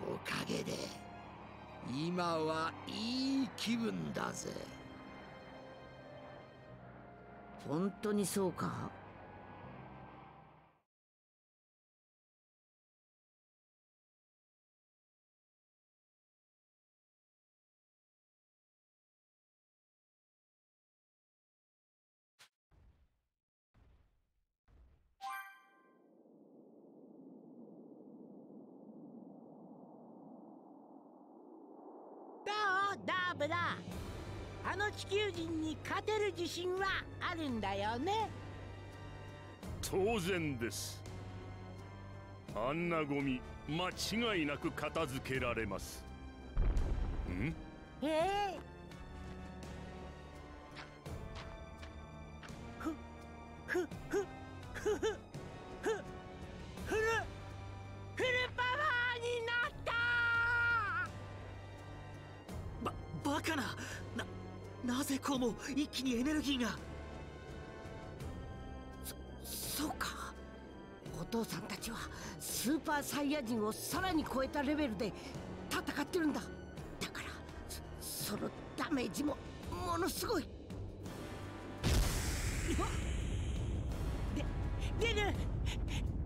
おかげで今はいい気分だぜ。本当にそうか？ブラあの地球人に勝てる自信はあるんだよね。当然です。あんなゴミ間違いなく片付けられます。ん？ええふふふふふななぜこうも一気にエネルギーが。そうか。お父さんたちはスーパーサイヤ人をさらに超えたレベルで戦ってるんだ。だからそそのダメージもものすごい。で出る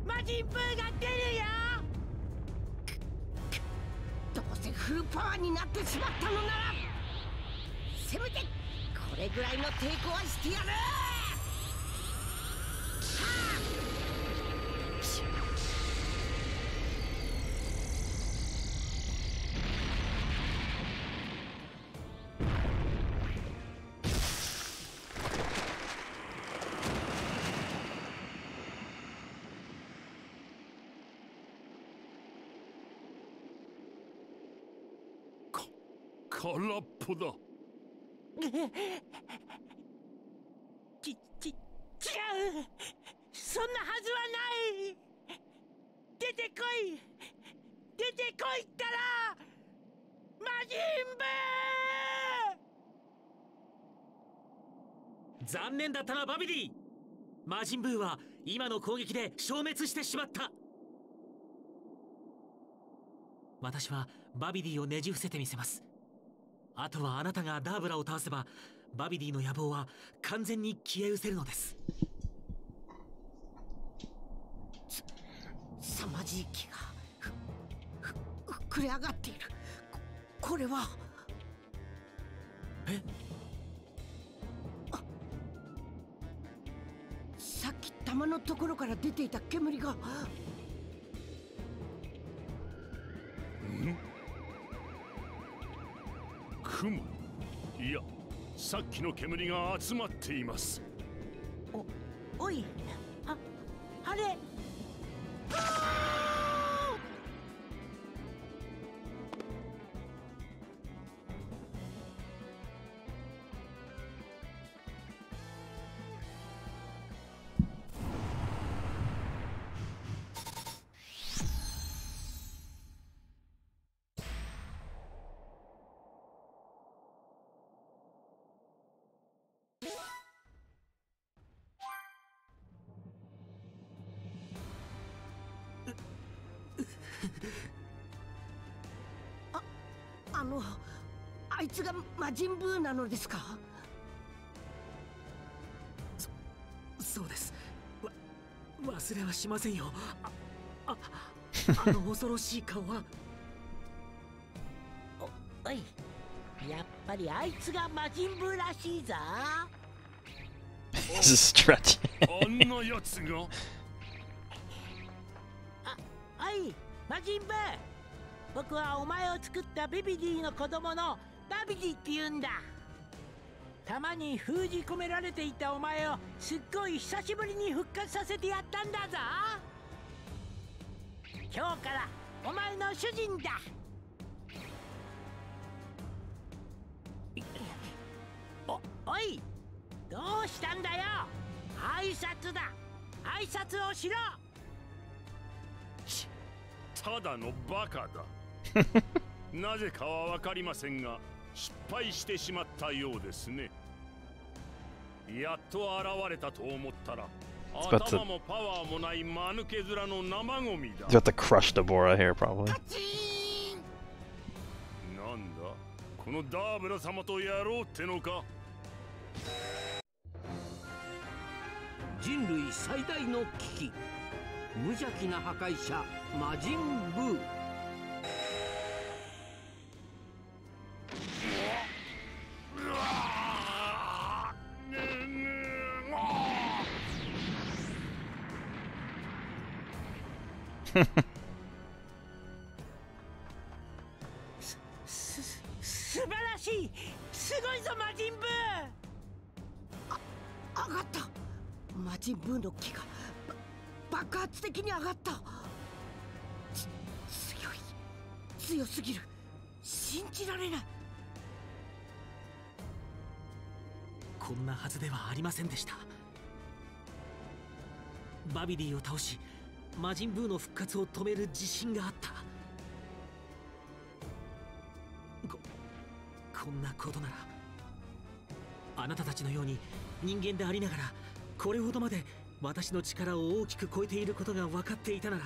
魔人ブーが出るよ！どうせフルパワーになってしまったのならせめてこれぐらいの抵抗はしてやる！空っぽだちち違うそんなはずはない出てこい出てこいったら魔人ブ残念だったなバビディ。魔人ブーは今の攻撃で消滅してしまった。私はバビディをねじ伏せてみせます。あとはあなたがダーブラを倒せばバビディの野望は完全に消え失せるのです。凄まじい気がふふ膨れ上がっている。ここれは。え？のところから出ていた煙が。ん？雲？いやさっきの煙が集まっています。あのあいつが魔人ブーなのですか？そうです。わ忘れはしませんよ。あああの恐ろしい顔は。*laughs* おい。やっぱりあいつが魔人ブーらしいぞ。*laughs* Just stretching. *laughs* 魔人ブー。僕はお前を作ったビビディの子供のバビディって言うんだ。玉に封じ込められていたお前をすっごい久しぶりに復活させてやったんだぞ。今日からお前の主人だ。おおいどうしたんだよ。挨拶だ。挨拶をしろ。ただのバカだ。*laughs* なぜかは分かりませんが失敗してしまったようですね。やっと現れたと思ったら頭もパワーもない間抜け面の生ゴミだ。He's about to crush Deborah here, probably. なんだ？このダーブラ様とやろうってのか？人類最大の危機。無邪気な破壊者魔人ブー。*laughs* りませんでした。バビディを倒し魔人ブーの復活を止める自信があった。ここんなことならあなたたちのように人間でありながらこれほどまで私の力を大きく超えていることが分かっていたなら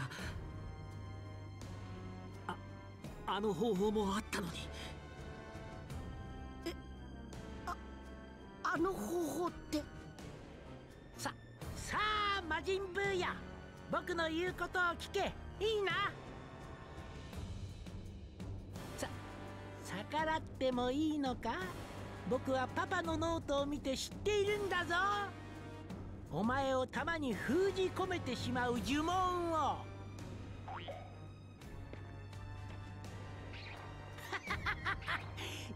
ああの方法もあったのに。聞け。いいな。さ逆らってもいいのか？僕はパパのノートを見て知っているんだぞ。お前を玉に封じ込めてしまう呪文を。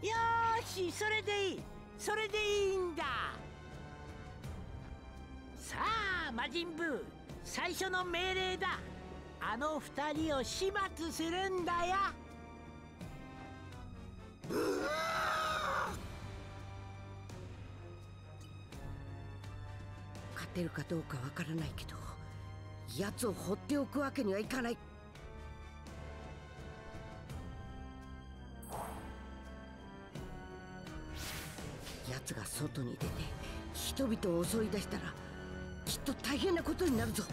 *laughs* よしそれでいい。それでいいんだ。さあ魔人ブー。最初の命令だ。あの二人を始末するんだよ。勝てるかどうかわからないけど奴を放っておくわけにはいかない。奴が外に出て人々を襲い出したらきっと大変なことになるぞ。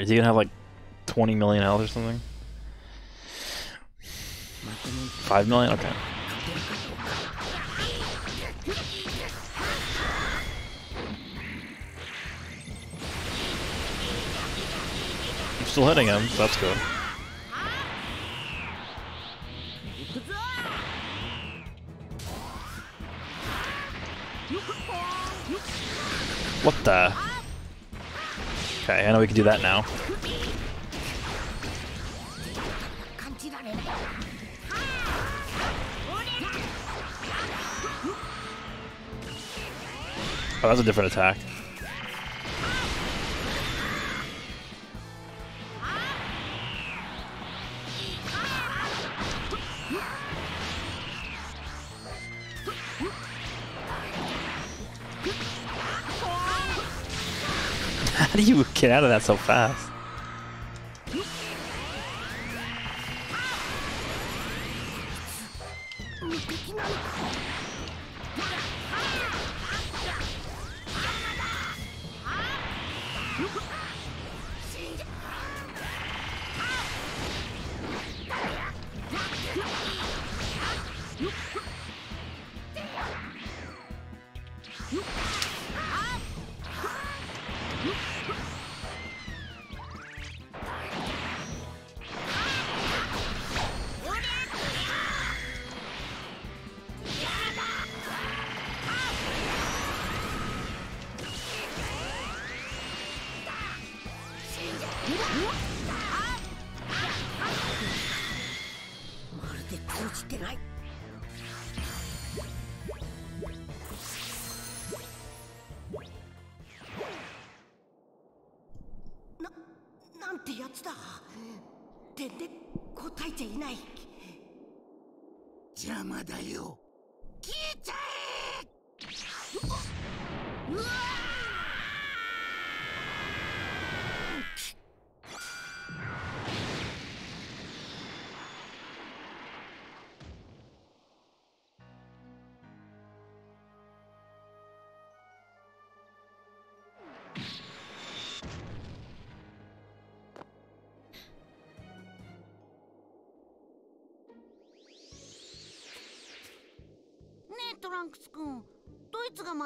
Is he gonna have like 20 million health or something? 5 million? Okay. I'm still hitting him, so that's good. What the? Okay, I know we can do that now. Oh, that's a different attack. Get out of that so fast?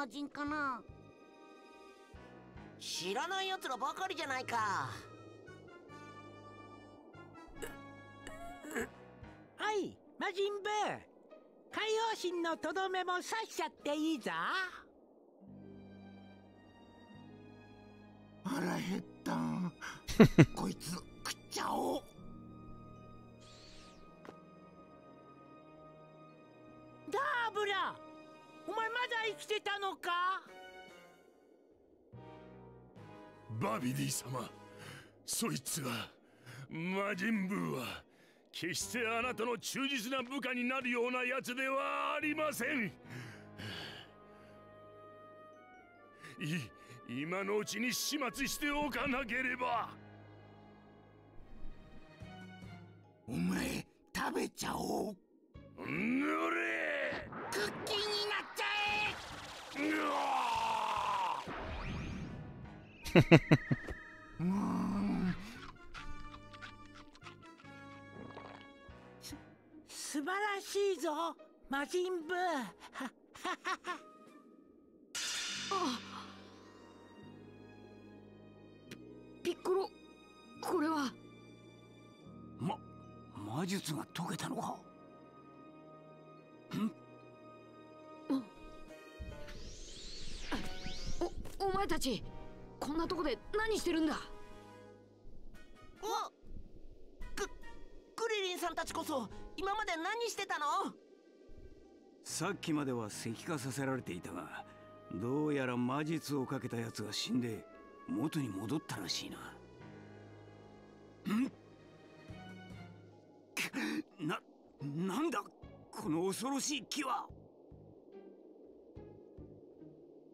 魔人かな？知らない奴らばかりじゃないか。はい魔人ブー。海王神のとどめも刺しちゃっていいぞ。腹減った *laughs* 様そいつは魔人ブーは決してあなたの忠実な部下になるようなやつではありません。い今のうちに始末しておかなければ。お前食べちゃおう。ぬれ。クッキーになっちゃうわ *laughs* 素晴らしいぞ魔人ブー。ピッコロこれは。ま魔術が解けたのか？おお前たちこんなとこで何してるんだ？おククリリンさんたちこそ今まで何してたの？さっきまでは石化させられていたがどうやら魔術をかけた奴が死んで元に戻ったらしいな。ん？ななんだ？この恐ろしい木は。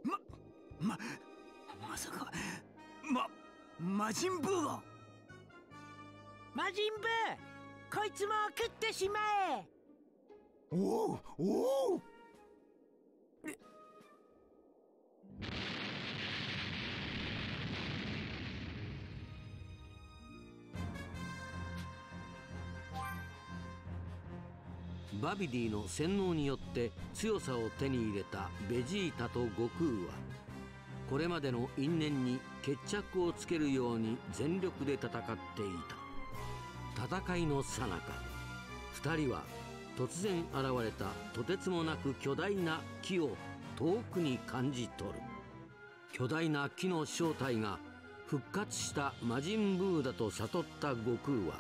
まままさかま魔人ブーが。魔人ブーこいつも食ってしまえ。おうおう。バビディの洗脳によって強さを手に入れたベジータと悟空はこれまでの因縁に決着をつけるように全力で戦っていた戦いの最中2人は突然現れたとてつもなく巨大な木を遠くに感じ取る。巨大な木の正体が復活した魔人ブーだと悟った悟空は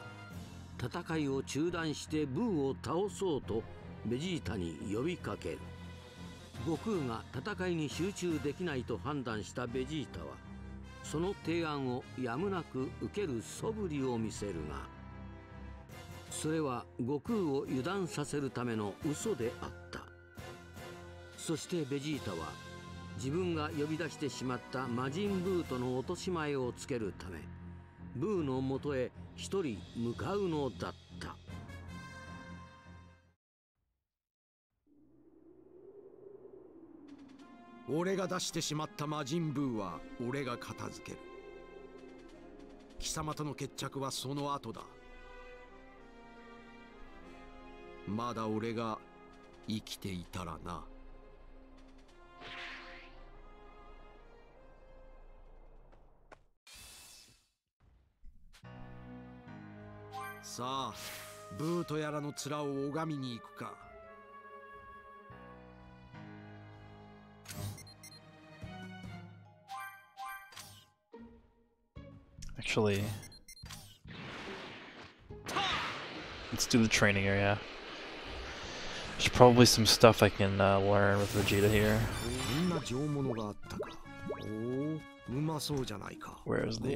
戦いを中断してブーを倒そうとベジータに呼びかける。悟空が戦いに集中できないと判断したベジータはその提案をやむなく受ける素振りを見せるがそれは悟空を油断させるための嘘であった。そしてベジータは自分が呼び出してしまった魔人ブーとの落とし前をつけるためブーのもとへ一人向かうのだった。俺が出してしまった魔人ブーは俺が片付ける。貴様との決着はその後だ。まだ俺が生きていたらな。さあブートやらの面を拝みに行くか。Actually, let's do the training area. There's probably some stuff I can uh, learn with Vegeta here. Where is the?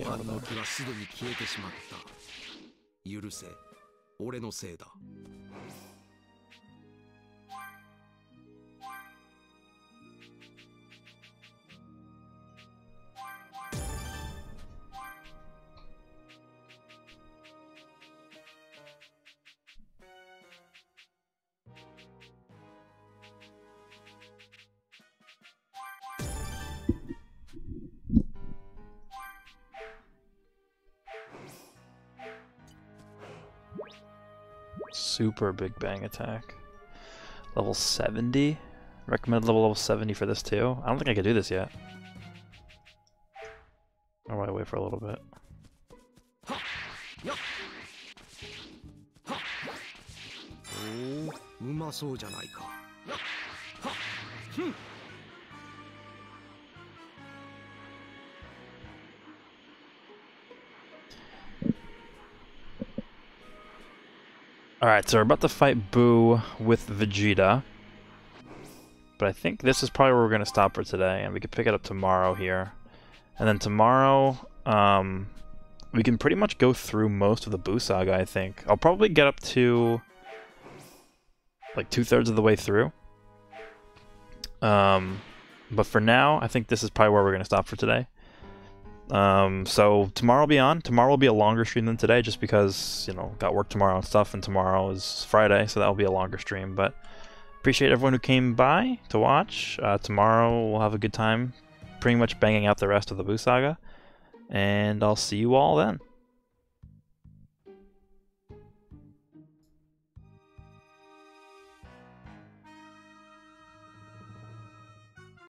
Super Big Bang Attack. Level 70? Recommended level level 70 for this too? I don't think I could do this yet. I wait for a little bit? Oh, Alright, so we're about to fight Boo with Vegeta. But I think this is probably where we're going to stop for today, and we can pick it up tomorrow here. And then tomorrow, um, we can pretty much go through most of the Boo saga, I think. I'll probably get up to like two-thirds of the way through. Um, but for now, I think this is probably where we're going to stop for today. Um, so tomorrow will be on. Tomorrow will be a longer stream than today, just because you know got work tomorrow and stuff, and tomorrow is Friday, so that will be a longer stream. But appreciate everyone who came by to watch. Uh, tomorrow we'll have a good time, pretty much banging out the rest of the Boo Saga, and I'll see you all then.